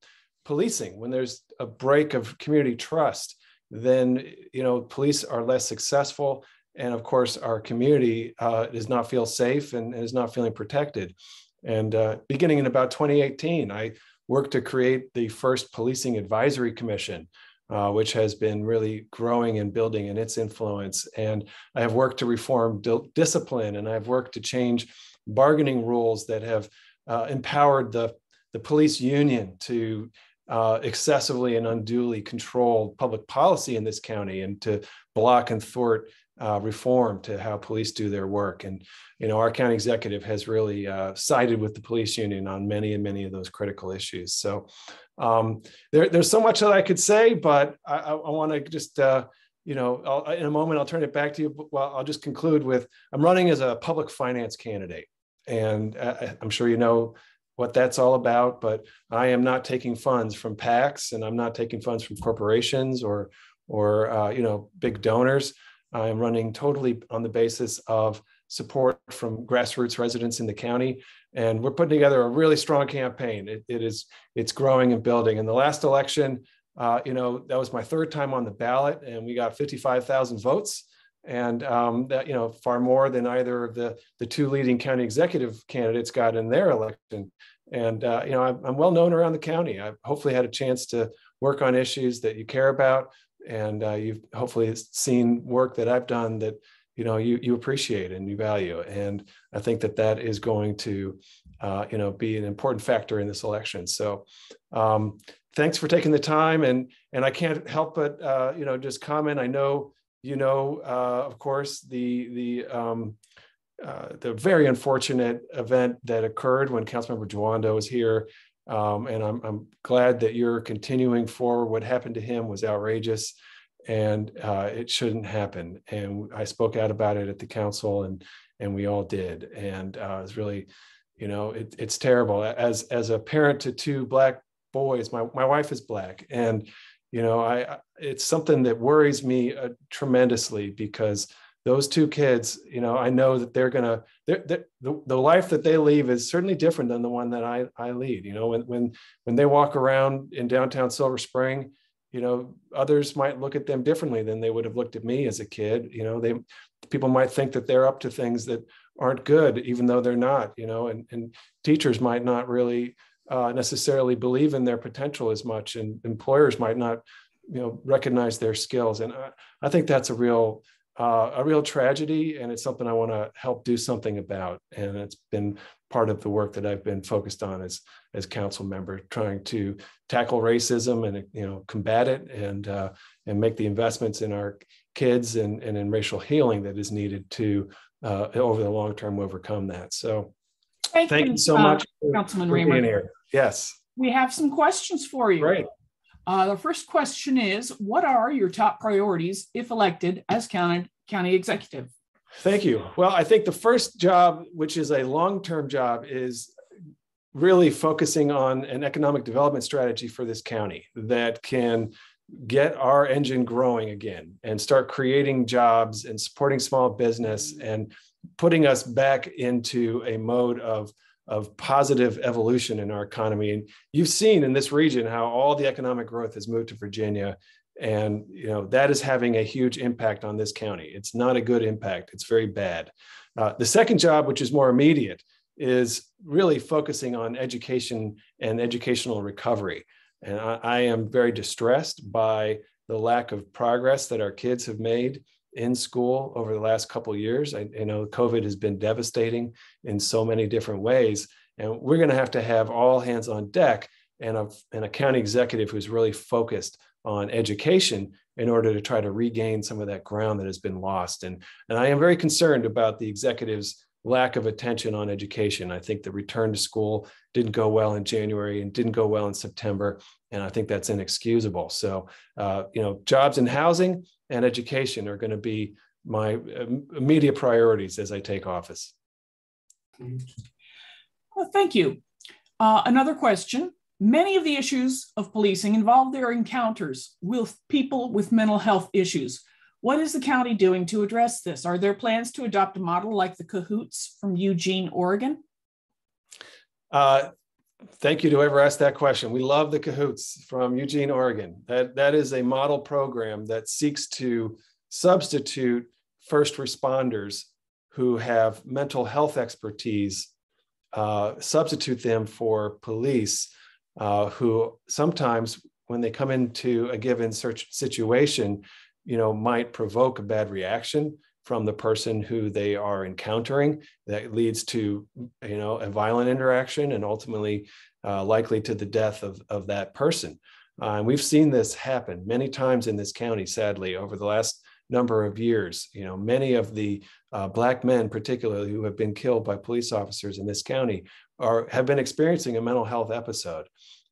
policing, when there's a break of community trust, then you know police are less successful, and of course our community uh, does not feel safe and, and is not feeling protected. And uh, beginning in about 2018, I worked to create the first policing advisory commission, uh, which has been really growing and building in its influence. And I have worked to reform di- discipline, and I've worked to change bargaining rules that have uh, empowered the, the police union to uh, excessively and unduly control public policy in this county and to block and thwart uh, reform to how police do their work. And, you know, our county executive has really uh, sided with the police union on many and many of those critical issues. So um, there, there's so much that I could say, but I, I want to just uh, you know, I'll, in a moment, I'll turn it back to you. But, well, I'll just conclude with I'm running as a public finance candidate. And uh, I'm sure you know what that's all about, but I am not taking funds from PACs and I'm not taking funds from corporations or, or uh, you know, big donors. I am running totally on the basis of support from grassroots residents in the county. And we're putting together a really strong campaign. It, it is, it's growing and building. In the last election, uh, you know, that was my third time on the ballot and we got 55,000 votes. And um, that, you know, far more than either of the, the two leading county executive candidates got in their election. And, uh, you know, I'm, I'm, well known around the county. I've hopefully had a chance to work on issues that you care about. And uh, you've hopefully seen work that I've done that, you know, you, you appreciate and you value. And I think that that is going to, uh, you know, be an important factor in this election. So um, thanks for taking the time. And, and I can't help but, uh, you know, just comment. I know, you know, uh, of course, the, the, um, uh, the very unfortunate event that occurred when Councilmember Jawando was here. Um, and I'm, I'm glad that you're continuing forward. What happened to him was outrageous and uh, it shouldn't happen. And I spoke out about it at the council and, and we all did. And uh, it was really, you know, it, it's terrible. As, as a parent to two Black boys, my, my wife is Black and, you know, I, it's something that worries me uh, tremendously because those two kids, you know, I know that they're gonna the, the life that they leave is certainly different than the one that I I lead. You know, when when when they walk around in downtown Silver Spring, you know, others might look at them differently than they would have looked at me as a kid. You know, they people might think that they're up to things that aren't good, even though they're not. You know, and and teachers might not really uh, necessarily believe in their potential as much, and employers might not, you know, recognize their skills. And I, I think that's a real uh, a real tragedy, and it's something I want to help do something about. And it's been part of the work that I've been focused on as as council member, trying to tackle racism and you know combat it and uh, and make the investments in our kids and, and in racial healing that is needed to uh, over the long term overcome that. So thank, thank you, so uh, much, Councilman for. Yes, we have some questions for you. Great. Uh, the first question is What are your top priorities if elected as county, county executive? Thank you. Well, I think the first job, which is a long term job, is really focusing on an economic development strategy for this county that can get our engine growing again and start creating jobs and supporting small business and putting us back into a mode of of positive evolution in our economy. And you've seen in this region how all the economic growth has moved to Virginia. And you know that is having a huge impact on this county. It's not a good impact. It's very bad. Uh, the second job, which is more immediate, is really focusing on education and educational recovery. And I, I am very distressed by the lack of progress that our kids have made in school over the last couple years. I you know COVID has been devastating in so many different ways, and we're going to have to have all hands on deck and a, and a county executive who's really focused on education in order to try to regain some of that ground that has been lost. And, and I am very concerned about the executive's lack of attention on education. I think the return to school didn't go well in January and didn't go well in September. And I think that's inexcusable. So, uh, you know, jobs and housing and education are going to be my immediate priorities as I take office. Well, thank you. Uh, another question. Many of the issues of policing involve their encounters with people with mental health issues. What is the county doing to address this? Are there plans to adopt a model like the Cahoots from Eugene, Oregon? Uh, thank you to whoever asked that question. We love the Cahoots from Eugene, Oregon. That, that is a model program that seeks to substitute first responders who have mental health expertise, uh, substitute them for police uh, who sometimes, when they come into a given search situation, you know, might provoke a bad reaction from the person who they are encountering that leads to, you know, a violent interaction and ultimately uh, likely to the death of, of that person. Uh, and we've seen this happen many times in this county, sadly, over the last number of years. You know, many of the uh, black men, particularly who have been killed by police officers in this county, are have been experiencing a mental health episode.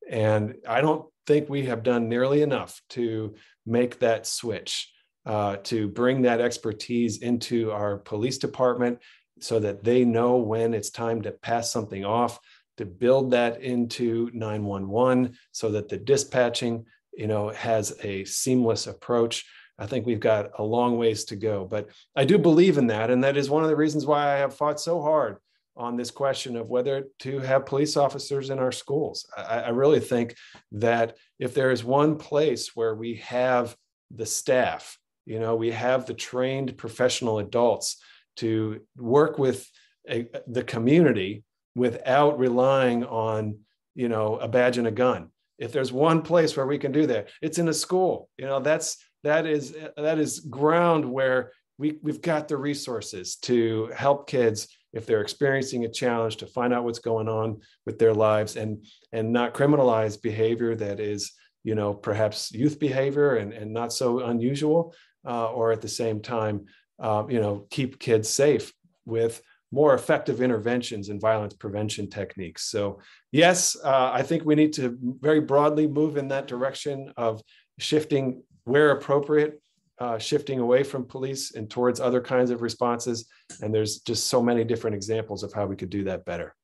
And I don't think we have done nearly enough to make that switch. Uh, to bring that expertise into our police department so that they know when it's time to pass something off, to build that into 911 so that the dispatching, you know, has a seamless approach. I think we've got a long ways to go, but I do believe in that. And that is one of the reasons why I have fought so hard on this question of whether to have police officers in our schools. I, I really think that if there is one place where we have the staff, you know, we have the trained professional adults to work with a, the community without relying on, you know, a badge and a gun. If there's one place where we can do that, it's in a school. You know, that's that is that is ground where we, we've got the resources to help kids if they're experiencing a challenge to find out what's going on with their lives and and not criminalize behavior that is you know perhaps youth behavior and, and not so unusual uh, or at the same time um, you know keep kids safe with more effective interventions and violence prevention techniques so yes uh, i think we need to very broadly move in that direction of shifting where appropriate uh, shifting away from police and towards other kinds of responses. And there's just so many different examples of how we could do that better.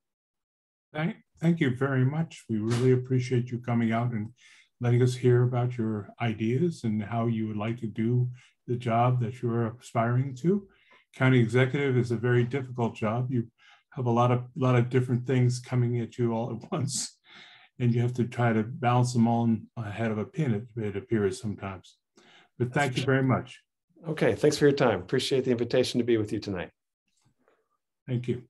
Thank, thank you very much. We really appreciate you coming out and letting us hear about your ideas and how you would like to do the job that you're aspiring to. County executive is a very difficult job. You have a lot of lot of different things coming at you all at once, and you have to try to balance them all ahead of a pin. It, it appears sometimes. But thank you very much. Okay, thanks for your time. Appreciate the invitation to be with you tonight. Thank you.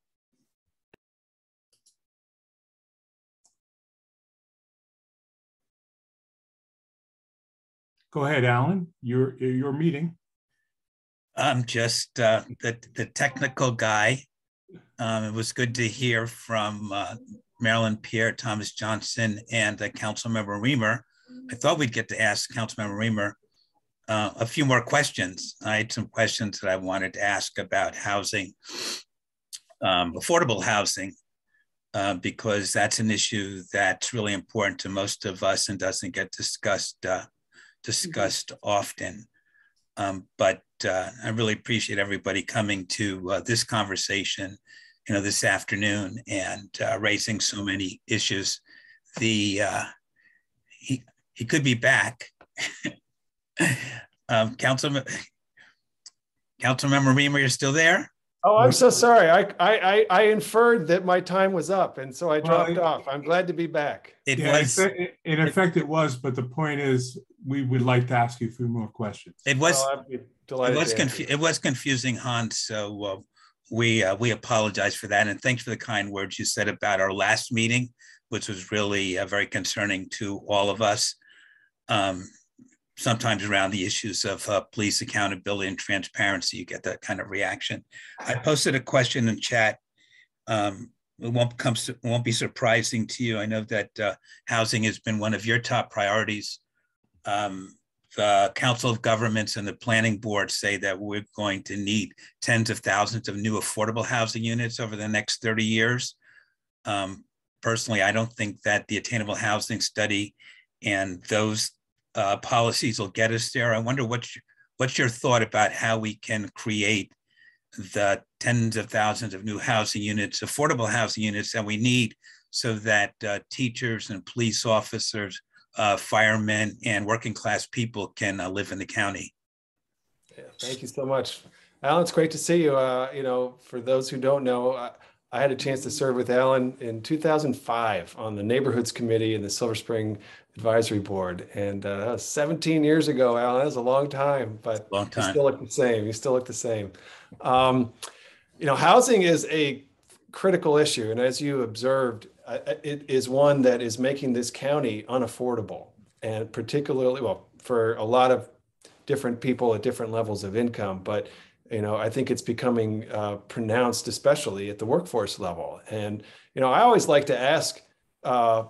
Go ahead, Alan. Your your meeting. I'm just uh, the the technical guy. Um, it was good to hear from uh, Marylin Pierre, Thomas Johnson, and uh, Councilmember Riemer. I thought we'd get to ask Councilmember Riemer uh, a few more questions. I had some questions that I wanted to ask about housing, um, affordable housing, uh, because that's an issue that's really important to most of us and doesn't get discussed uh, discussed mm-hmm. often. Um, but uh, I really appreciate everybody coming to uh, this conversation, you know, this afternoon and uh, raising so many issues. The he he could be back. um, Councilman, Councilmember Riemer, you're still there? Oh, I'm so sorry. I, I, I inferred that my time was up, and so I dropped well, it, off. I'm glad to be back. It yeah, was. In effect, it was, but the point is, we would like to ask you a few more questions. It was. it was, confu- it was confusing, Hans. So uh, we uh, we apologize for that, and thanks for the kind words you said about our last meeting, which was really uh, very concerning to all of us. Um, sometimes around the issues of uh, police accountability and transparency, you get that kind of reaction. I posted a question in chat. Um, it won't come, won't be surprising to you. I know that uh, housing has been one of your top priorities. Um, the Council of Governments and the Planning Board say that we're going to need tens of thousands of new affordable housing units over the next 30 years. Um, personally, I don't think that the attainable housing study and those uh, policies will get us there. I wonder what's your, what's your thought about how we can create the tens of thousands of new housing units, affordable housing units that we need so that uh, teachers and police officers, uh, firemen, and working class people can uh, live in the county. Yeah, thank you so much. Alan, it's great to see you. Uh, you know, for those who don't know, I, I had a chance to serve with Alan in 2005 on the neighborhoods committee in the Silver Spring advisory board. And uh, that was 17 years ago, Alan. That was a long time, but long time. you still look the same. You still look the same. Um, you know, housing is a critical issue. And as you observed, uh, it is one that is making this county unaffordable. And particularly, well, for a lot of different people at different levels of income. But, you know, I think it's becoming uh, pronounced, especially at the workforce level. And, you know, I always like to ask, uh,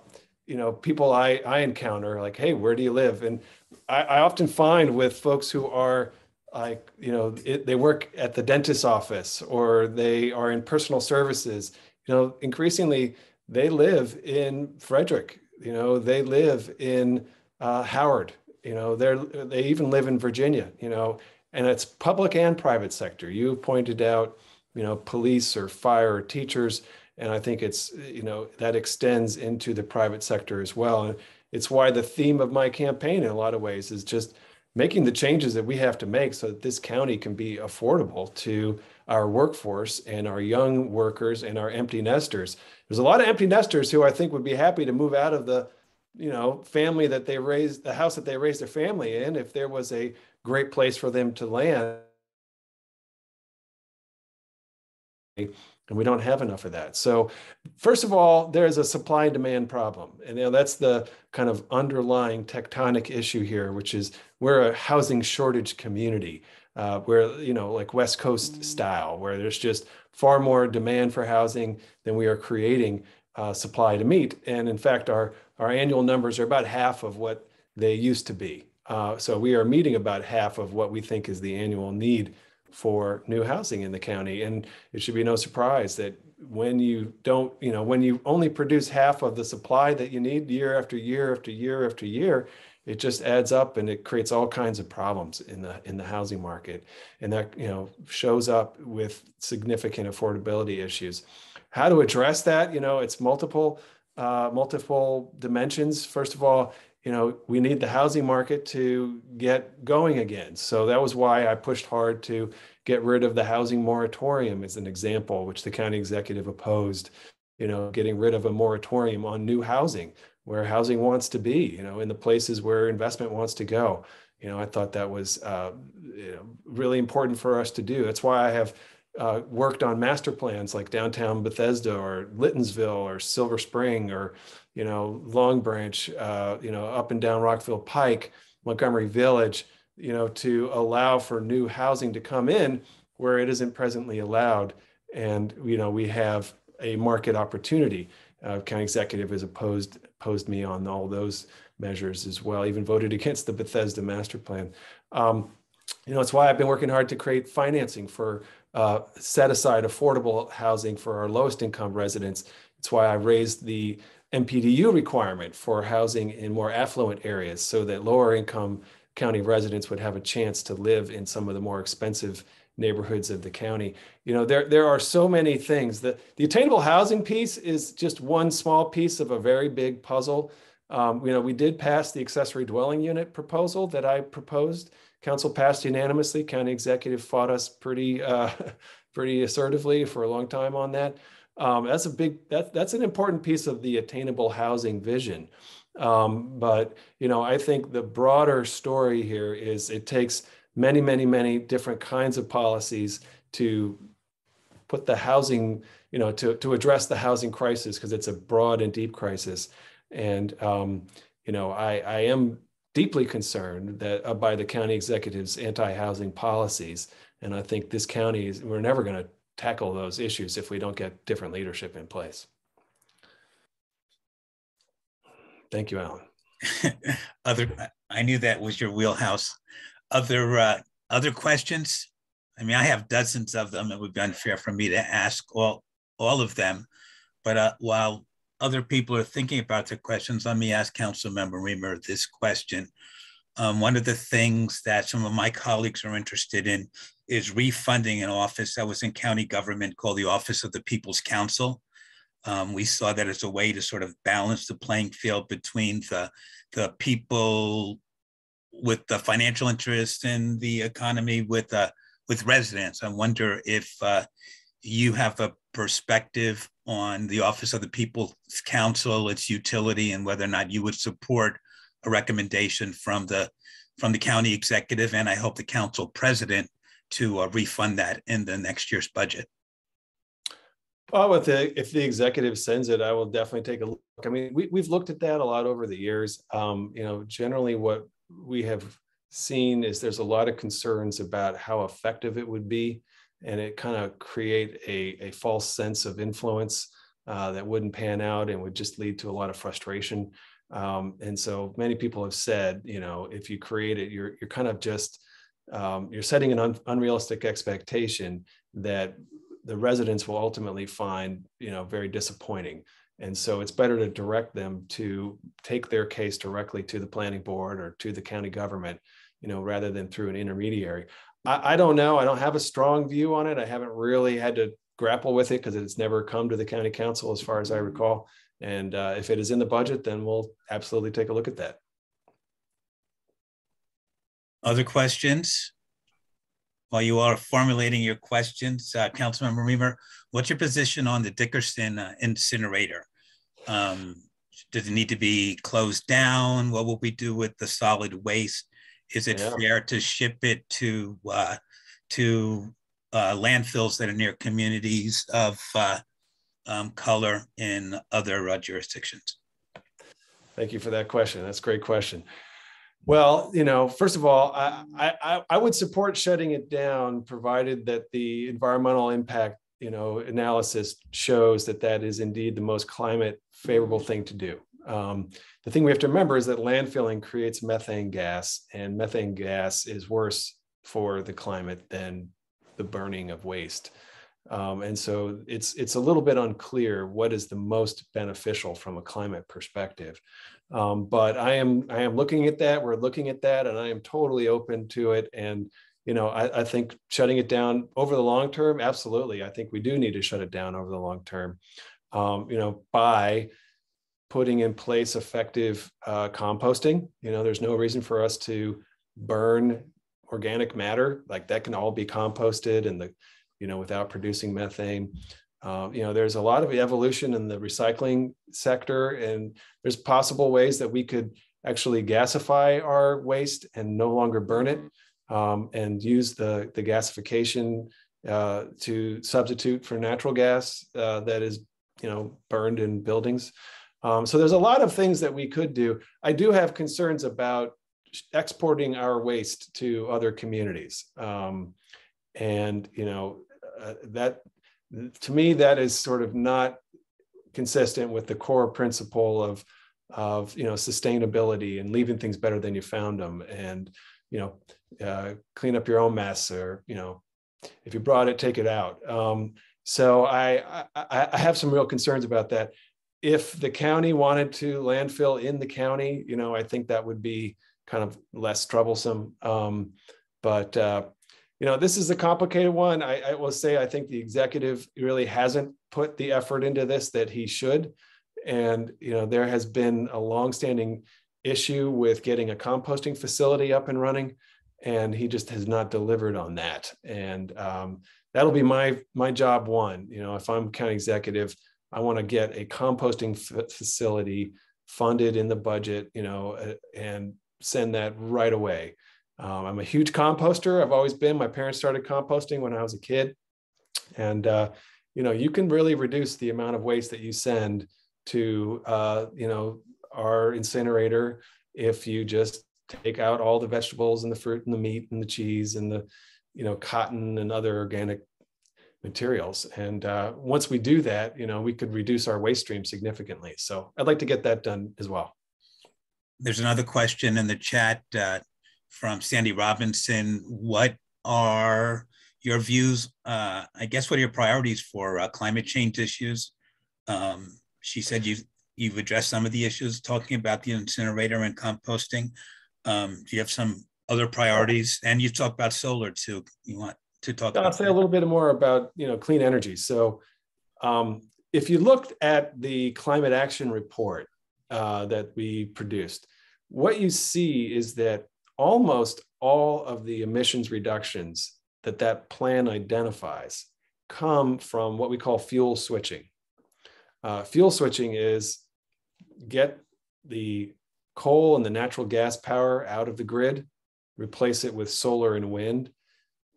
you know people I I encounter like, hey, where do you live? And I, I often find with folks who are like you know it, they work at the dentist's office or they are in personal services. You know, increasingly they live in Frederick. You know, they live in uh, Howard. You know, they're they even live in Virginia. You know, and it's public and private sector. You pointed out, you know, police or fire or teachers, and I think it's you know that extends into the private sector as well. And it's why the theme of my campaign, in a lot of ways, is just making the changes that we have to make so that this county can be affordable to our workforce and our young workers and our empty nesters. There's a lot of empty nesters who I think would be happy to move out of the you know family that they raised the house that they raised their family in if there was a great place for them to land and we don't have enough of that. So first of all there's a supply and demand problem. And you know that's the kind of underlying tectonic issue here which is we're a housing shortage community uh, where you know like west coast style where there's just far more demand for housing than we are creating uh, supply to meet. And in fact our our annual numbers are about half of what they used to be. Uh, so we are meeting about half of what we think is the annual need for new housing in the county. And it should be no surprise that when you don't, you know, when you only produce half of the supply that you need year after year after year after year, it just adds up and it creates all kinds of problems in the in the housing market and that you know shows up with significant affordability issues how to address that you know it's multiple uh, multiple dimensions. First of all, you know, we need the housing market to get going again. So that was why I pushed hard to get rid of the housing moratorium as an example, which the county executive opposed, you know, getting rid of a moratorium on new housing where housing wants to be, you know, in the places where investment wants to go. You know, I thought that was uh, you know, really important for us to do. That's why I have uh, worked on master plans like downtown Bethesda or Lyttonsville or Silver Spring or you know Long Branch, uh, you know up and down Rockville Pike, Montgomery Village, you know to allow for new housing to come in where it isn't presently allowed, and you know we have a market opportunity. Uh, county executive has opposed opposed me on all those measures as well. Even voted against the Bethesda master plan. Um, you know, it's why I've been working hard to create financing for uh, set aside affordable housing for our lowest income residents. It's why I raised the MPDU requirement for housing in more affluent areas so that lower income county residents would have a chance to live in some of the more expensive neighborhoods of the county. You know, there, there are so many things that the attainable housing piece is just one small piece of a very big puzzle. Um, you know, we did pass the accessory dwelling unit proposal that I proposed council passed unanimously. County executive fought us pretty, uh, pretty assertively for a long time on that. Um, that's a big, that, that's an important piece of the attainable housing vision. Um, but, you know, I think the broader story here is it takes many, many, many different kinds of policies to put the housing, you know, to, to address the housing crisis because it's a broad and deep crisis. And, um, you know, I, I am deeply concerned that uh, by the county executive's anti-housing policies. And I think this county is, we're never going to tackle those issues if we don't get different leadership in place. Thank you, Alan. other, I knew that was your wheelhouse. Other, uh, other questions? I mean, I have dozens of them. It would be unfair for me to ask all, all of them. But uh, while other people are thinking about their questions, let me ask Council Member Riemer this question. Um, one of the things that some of my colleagues are interested in is refunding an office that was in county government called the Office of the People's Counsel. Um, we saw that as a way to sort of balance the playing field between the, the people with the financial interest in the economy with, uh, with residents. I wonder if uh, you have a perspective on the Office of the People's Counsel, its utility, and whether or not you would support a recommendation from the from the county executive and I hope the council president to uh, refund that in the next year's budget. Well, with the, if the executive sends it, I will definitely take a look. I mean, we, we've looked at that a lot over the years. Um, you know, generally what we have seen is there's a lot of concerns about how effective it would be and it kind of create a, a false sense of influence uh, that wouldn't pan out and would just lead to a lot of frustration. Um, and so many people have said, you know, if you create it, you're you're kind of just um, you're setting an un- unrealistic expectation that the residents will ultimately find, you know, very disappointing. And so it's better to direct them to take their case directly to the planning board or to the county government, you know, rather than through an intermediary I, I don't know. I don't have a strong view on it. I haven't really had to grapple with it because it's never come to the county council as far as I recall. And uh, if it is in the budget, then we'll absolutely take a look at that. Other questions? While you are formulating your questions, uh, Councilmember Riemer, what's your position on the Dickerson uh, incinerator? Um, does it need to be closed down? What will we do with the solid waste? Is it yeah. fair to ship it to uh, to uh, landfills that are near communities of uh, um, color in other uh, jurisdictions? Thank you for that question. That's a great question. Well, you know, first of all, I, I, I would support shutting it down, provided that the environmental impact, you know, analysis shows that that is indeed the most climate favorable thing to do. Um, the thing we have to remember is that landfilling creates methane gas, and methane gas is worse for the climate than the burning of waste. Um, and so it's it's a little bit unclear what is the most beneficial from a climate perspective. Um, but I am I am looking at that. We're looking at that, and I am totally open to it. And you know, I, I think shutting it down over the long term, absolutely. I think we do need to shut it down over the long term. Um, you know, by putting in place effective uh, composting. You know, there's no reason for us to burn organic matter like that can all be composted and the you know without producing methane um, you know there's a lot of evolution in the recycling sector and there's possible ways that we could actually gasify our waste and no longer burn it um, and use the the gasification uh, to substitute for natural gas uh, that is you know burned in buildings um, so there's a lot of things that we could do. I do have concerns about exporting our waste to other communities. Um, and, you know, uh, that to me, that is sort of not consistent with the core principle of, of, you know, sustainability and leaving things better than you found them. And, you know, uh, clean up your own mess or, you know, if you brought it, take it out. Um, so I, I, I have some real concerns about that if the county wanted to landfill in the county, you know, I think that would be kind of less troublesome. Um, but uh, you know, this is a complicated one. I, I, will say I think the executive really hasn't put the effort into this that he should, and you know, there has been a longstanding issue with getting a composting facility up and running, and he just has not delivered on that. And um, that'll be my my job one. You know, if I'm county executive I want to get a composting f- facility funded in the budget, you know, uh, and send that right away. Um, I'm a huge composter. I've always been. My parents started composting when I was a kid, and uh, you know, you can really reduce the amount of waste that you send to, uh, you know, our incinerator if you just take out all the vegetables and the fruit and the meat and the cheese and the, you know, cotton and other organic materials. And uh, once we do that, you know, we could reduce our waste stream significantly. So I'd like to get that done as well. There's another question in the chat uh, from Sandy Robinson. What are your views? Uh, I guess what are your priorities for uh, climate change issues? Um, she said you've, you've addressed some of the issues talking about the incinerator and composting. Um, do you have some other priorities? And you talked about solar too. You want to talk I'll say that. a little bit more about you know clean energy. So um, if you looked at the climate action report uh, that we produced, what you see is that almost all of the emissions reductions that that plan identifies come from what we call fuel switching. Uh, fuel switching is get the coal and the natural gas power out of the grid, replace it with solar and wind,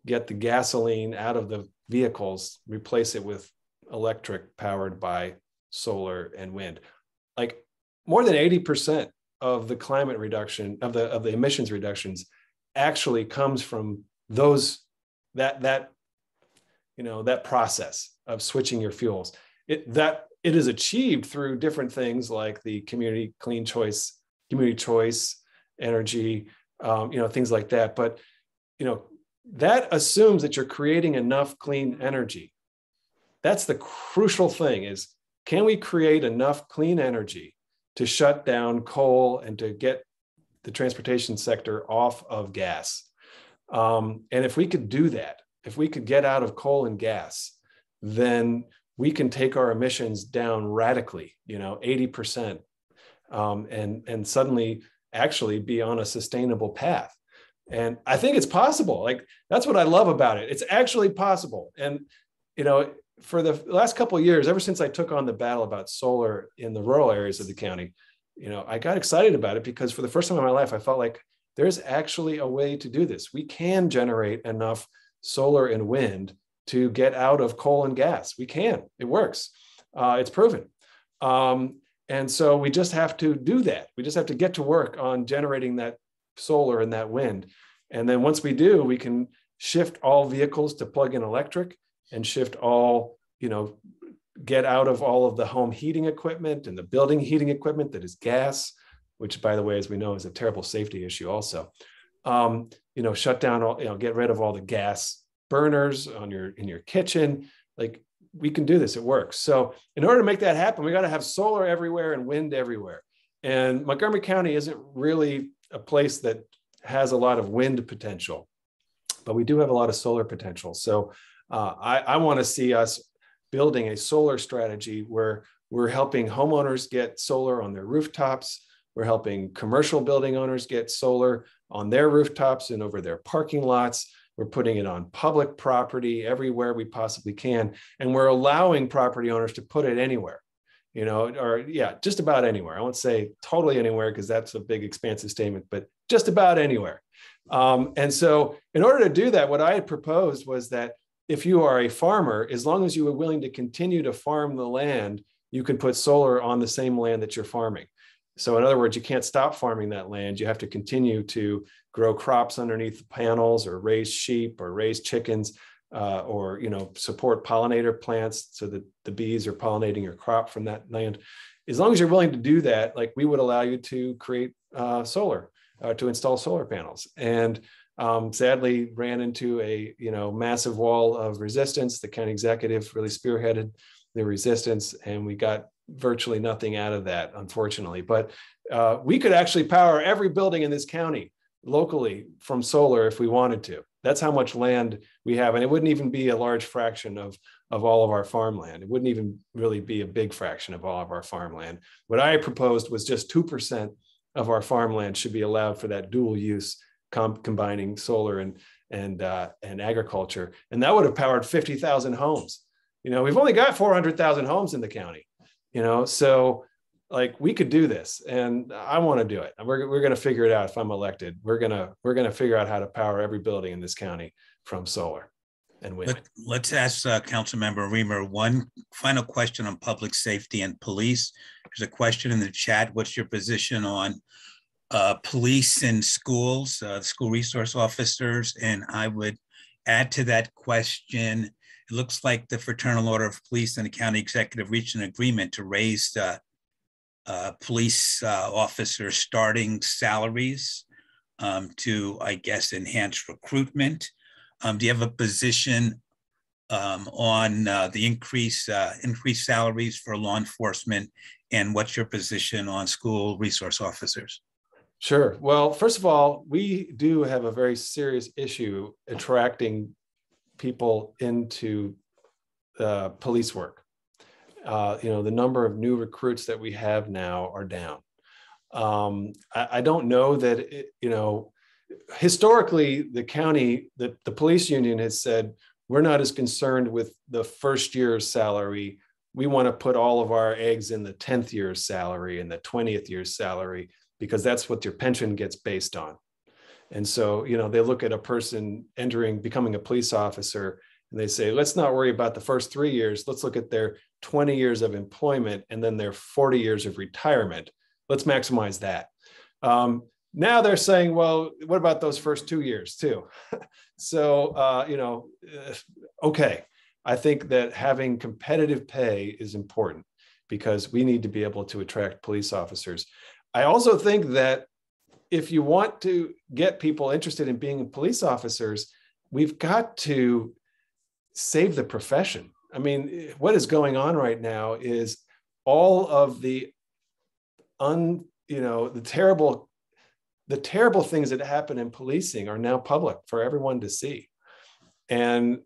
get the gasoline out of the vehicles, replace it with electric powered by solar and wind. Like more than 80% of the climate reduction of the of the emissions reductions actually comes from those that that you know that process of switching your fuels. It that it is achieved through different things like the community clean choice, community choice energy, um, you know, things like that. But you know, that assumes that you're creating enough clean energy. That's the crucial thing is can we create enough clean energy to shut down coal and to get the transportation sector off of gas? Um, and if we could do that, if we could get out of coal and gas, then we can take our emissions down radically, you know, 80%, um, and, and suddenly actually be on a sustainable path. And I think it's possible. Like that's what I love about it. It's actually possible. And, you know, for the last couple years, ever since I took on the battle about solar in the rural areas of the county, you know, I got excited about it because for the first time in my life, I felt like there's actually a way to do this. We can generate enough solar and wind to get out of coal and gas. We can. It works. Uh, it's proven. Um, and so we just have to do that. We just have to get to work on generating that solar and that wind. And then once we do, we can shift all vehicles to plug in electric and shift all, you know, get out of all of the home heating equipment and the building heating equipment that is gas, which by the way, as we know, is a terrible safety issue also. Um, you know, shut down all, you know, get rid of all the gas burners on your in your kitchen. Like we can do this, it works. So in order to make that happen, we got to have solar everywhere and wind everywhere. And Montgomery County isn't really a place that has a lot of wind potential, but we do have a lot of solar potential. So uh, I, I want to see us building a solar strategy where we're helping homeowners get solar on their rooftops. We're helping commercial building owners get solar on their rooftops and over their parking lots. We're putting it on public property everywhere we possibly can. And we're allowing property owners to put it anywhere, you know, or yeah, just about anywhere. I won't say totally anywhere because that's a big expansive statement, but just about anywhere. Um, and so, in order to do that, what I had proposed was that if you are a farmer, as long as you are willing to continue to farm the land, you can put solar on the same land that you're farming. So, in other words, you can't stop farming that land. You have to continue to grow crops underneath the panels, or raise sheep, or raise chickens, uh, or you know support pollinator plants so that the bees are pollinating your crop from that land. As long as you're willing to do that, like we would allow you to create uh, solar, uh, to install solar panels, and um, sadly ran into a you know massive wall of resistance. The county executive really spearheaded the resistance, and we got virtually nothing out of that, unfortunately. But uh, we could actually power every building in this county locally from solar if we wanted to. That's how much land we have. And it wouldn't even be a large fraction of, of all of our farmland. It wouldn't even really be a big fraction of all of our farmland. What I proposed was just 2% of our farmland should be allowed for that dual use com- combining solar and, and, uh, and agriculture. And that would have powered 50,000 homes. You know, we've only got 400,000 homes in the county you know so like we could do this and i want to do it we're, we're going to figure it out if i'm elected we're to we're to figure out how to power every building in this county from solar and wind. Let, us ask uh, council member Riemer one final question on public safety and police there's a question in the chat what's your position on uh, police in schools uh, school resource officers and i would add to that question it looks like the Fraternal Order of Police and the county executive reached an agreement to raise uh, uh, police uh, officers' starting salaries um, to, I guess, enhance recruitment. Um, do you have a position um, on uh, the increase uh, increased salaries for law enforcement, and what's your position on school resource officers? Sure. Well, first of all, we do have a very serious issue attracting people into uh, police work. Uh, you know, the number of new recruits that we have now are down. Um, I, I, don't know that, it, you know, historically, the county, the, the police union has said, we're not as concerned with the first year's salary. We want to put all of our eggs in the 10th year's salary and the 20th year's salary because that's what your pension gets based on. And so, you know, they look at a person entering, becoming a police officer, and they say, let's not worry about the first three years. Let's look at their 20 years of employment and then their 40 years of retirement. Let's maximize that. Um, now they're saying, well, what about those first two years too? so, uh, you know, uh, okay. I think that having competitive pay is important because we need to be able to attract police officers. I also think that if you want to get people interested in being police officers, we've got to save the profession. I mean, what is going on right now is all of the un, you know, the terrible the terrible things that happen in policing are now public for everyone to see. And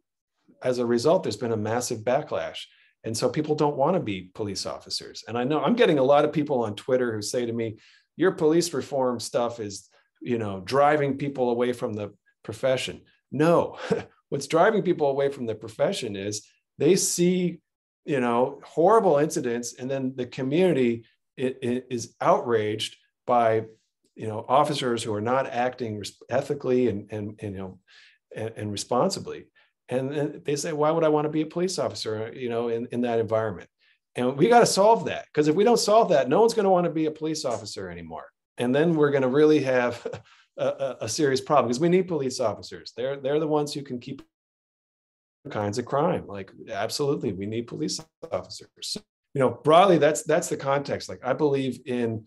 as a result, there's been a massive backlash. And so people don't want to be police officers. And I know I'm getting a lot of people on Twitter who say to me, your police reform stuff is, you know, driving people away from the profession. No, what's driving people away from the profession is they see, you know, horrible incidents and then the community is outraged by, you know, officers who are not acting ethically and, and, and you know, and, and responsibly and they say why would i want to be a police officer uh, you know in, in that environment? And we got to solve that because if we don't solve that no one's going to want to be a police officer anymore. And then we're going to really have a, a, a serious problem because we need police officers. They're they're the ones who can keep kinds of crime. Like absolutely we need police officers. You know broadly that's that's the context. Like i believe in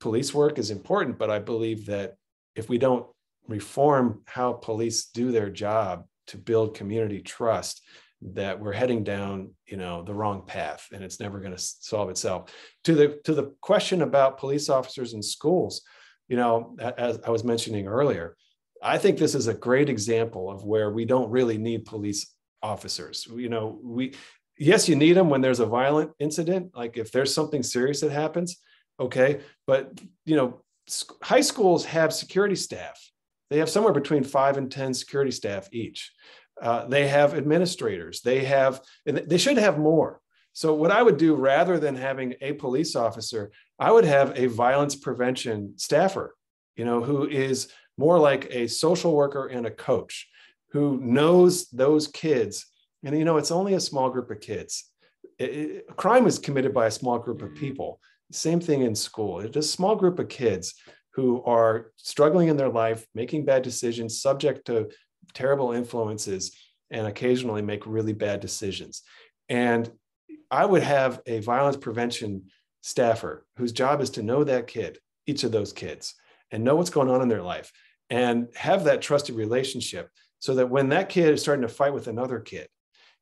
police work is important but i believe that if we don't reform how police do their job to build community trust that we're heading down you know the wrong path and it's never going to solve itself. To the to the question about police officers in schools you know as i was mentioning earlier i think this is a great example of where we don't really need police officers. You know we yes you need them when there's a violent incident like if there's something serious that happens okay but you know high schools have security staff they have somewhere between five and 10 security staff each. Uh, they have administrators. They have, and they should have more. So, what I would do rather than having a police officer, I would have a violence prevention staffer, you know, who is more like a social worker and a coach who knows those kids. And, you know, it's only a small group of kids. It, it, crime is committed by a small group of people. Same thing in school. It's a small group of kids who are struggling in their life, making bad decisions, subject to terrible influences, and occasionally make really bad decisions. And I would have a violence prevention staffer whose job is to know that kid, each of those kids, and know what's going on in their life and have that trusted relationship so that when that kid is starting to fight with another kid,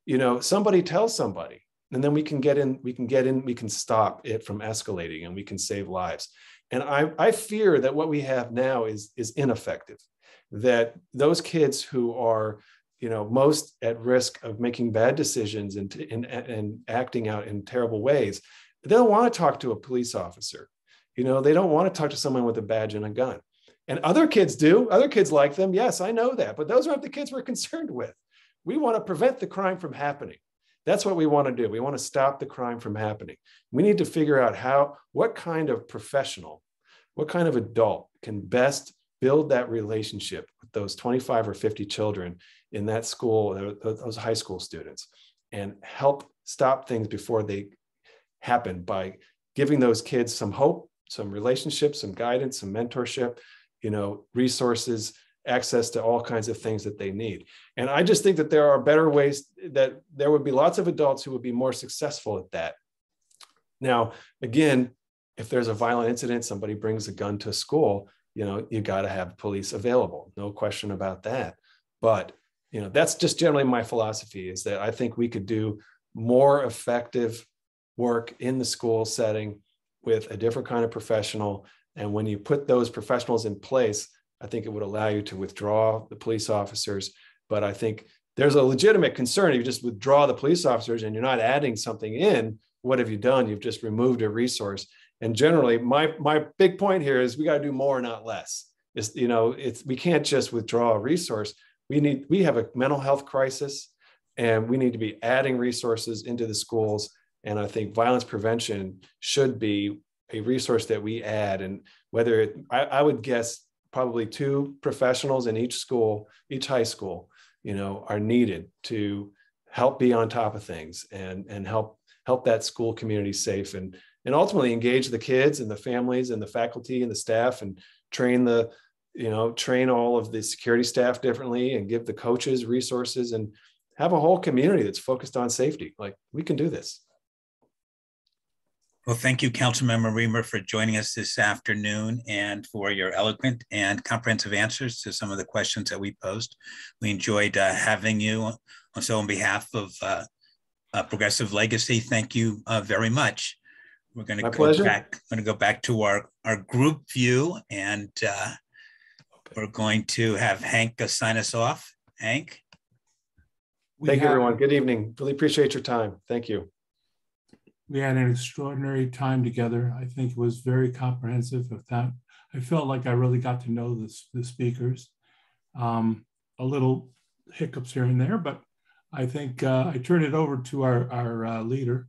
you know, somebody tells somebody and then we can get in, we can get in, we can stop it from escalating and we can save lives. And I, I fear that what we have now is, is ineffective, that those kids who are you know, most at risk of making bad decisions and, and, and acting out in terrible ways, they don't want to talk to a police officer. You know, they don't want to talk to someone with a badge and a gun. And other kids do. Other kids like them. Yes, I know that. But those aren't the kids we're concerned with. We want to prevent the crime from happening. That's what we want to do. We want to stop the crime from happening. We need to figure out how, what kind of professional, what kind of adult can best build that relationship with those 25 or 50 children in that school, those high school students, and help stop things before they happen by giving those kids some hope, some relationships, some guidance, some mentorship, you know, resources, access to all kinds of things that they need. And I just think that there are better ways that there would be lots of adults who would be more successful at that. Now, again, if there's a violent incident, somebody brings a gun to school, you know, you got to have police available. No question about that. But, you know, that's just generally my philosophy is that I think we could do more effective work in the school setting with a different kind of professional. And when you put those professionals in place, I think it would allow you to withdraw the police officers. But I think there's a legitimate concern. If you just withdraw the police officers and you're not adding something in, what have you done? You've just removed a resource. And generally, my my big point here is we got to do more, not less. It's, you know, it's we can't just withdraw a resource. We need we have a mental health crisis, and we need to be adding resources into the schools. And I think violence prevention should be a resource that we add. And whether it, I, I would guess probably two professionals in each school, each high school, you know, are needed to help be on top of things and and help help that school community safe and and ultimately engage the kids and the families and the faculty and the staff and train the you know train all of the security staff differently and give the coaches resources and have a whole community that's focused on safety like we can do this well, thank you, Councilmember Riemer, for joining us this afternoon and for your eloquent and comprehensive answers to some of the questions that we posed. We enjoyed uh, having you. So, on behalf of uh, uh, Progressive Legacy, thank you uh, very much. We're going to go pleasure. back. Going to go back to our our group view, and uh, we're going to have Hank sign us off. Hank? Thank you, everyone. Good evening. Really appreciate your time. Thank you. We had an extraordinary time together. I think it was very comprehensive. Of that, I felt like I really got to know the, the speakers. Um, a little hiccups here and there, but I think uh, I turn it over to our, our uh, leader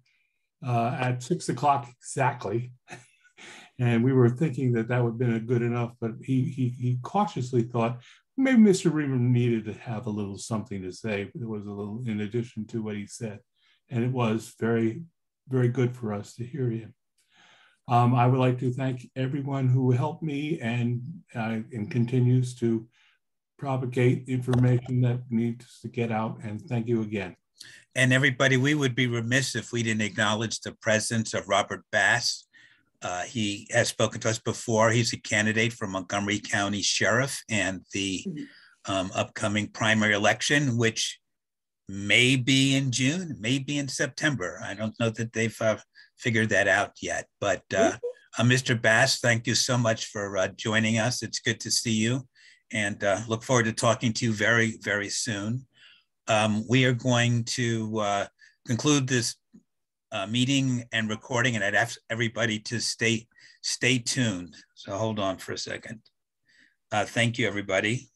uh, at six o'clock exactly. and we were thinking that that would have been good enough, but he, he, he cautiously thought maybe Mr. Riemer needed to have a little something to say. There was a little in addition to what he said. And it was very, very good for us to hear him. Um, I would like to thank everyone who helped me and, uh, and continues to propagate information that needs to get out. And thank you again. And everybody, we would be remiss if we didn't acknowledge the presence of Robert Bass. Uh, he has spoken to us before. He's a candidate for Montgomery County Sheriff and the um, upcoming primary election, which may be in June, may be in September. I don't know that they've uh, figured that out yet. But uh, uh Mr. Bass, thank you so much for uh, joining us. It's good to see you and uh, look forward to talking to you very, very soon. Um, we are going to uh, conclude this uh, meeting and recording, and I'd ask everybody to stay stay tuned. So hold on for a second. Uh, thank you, everybody.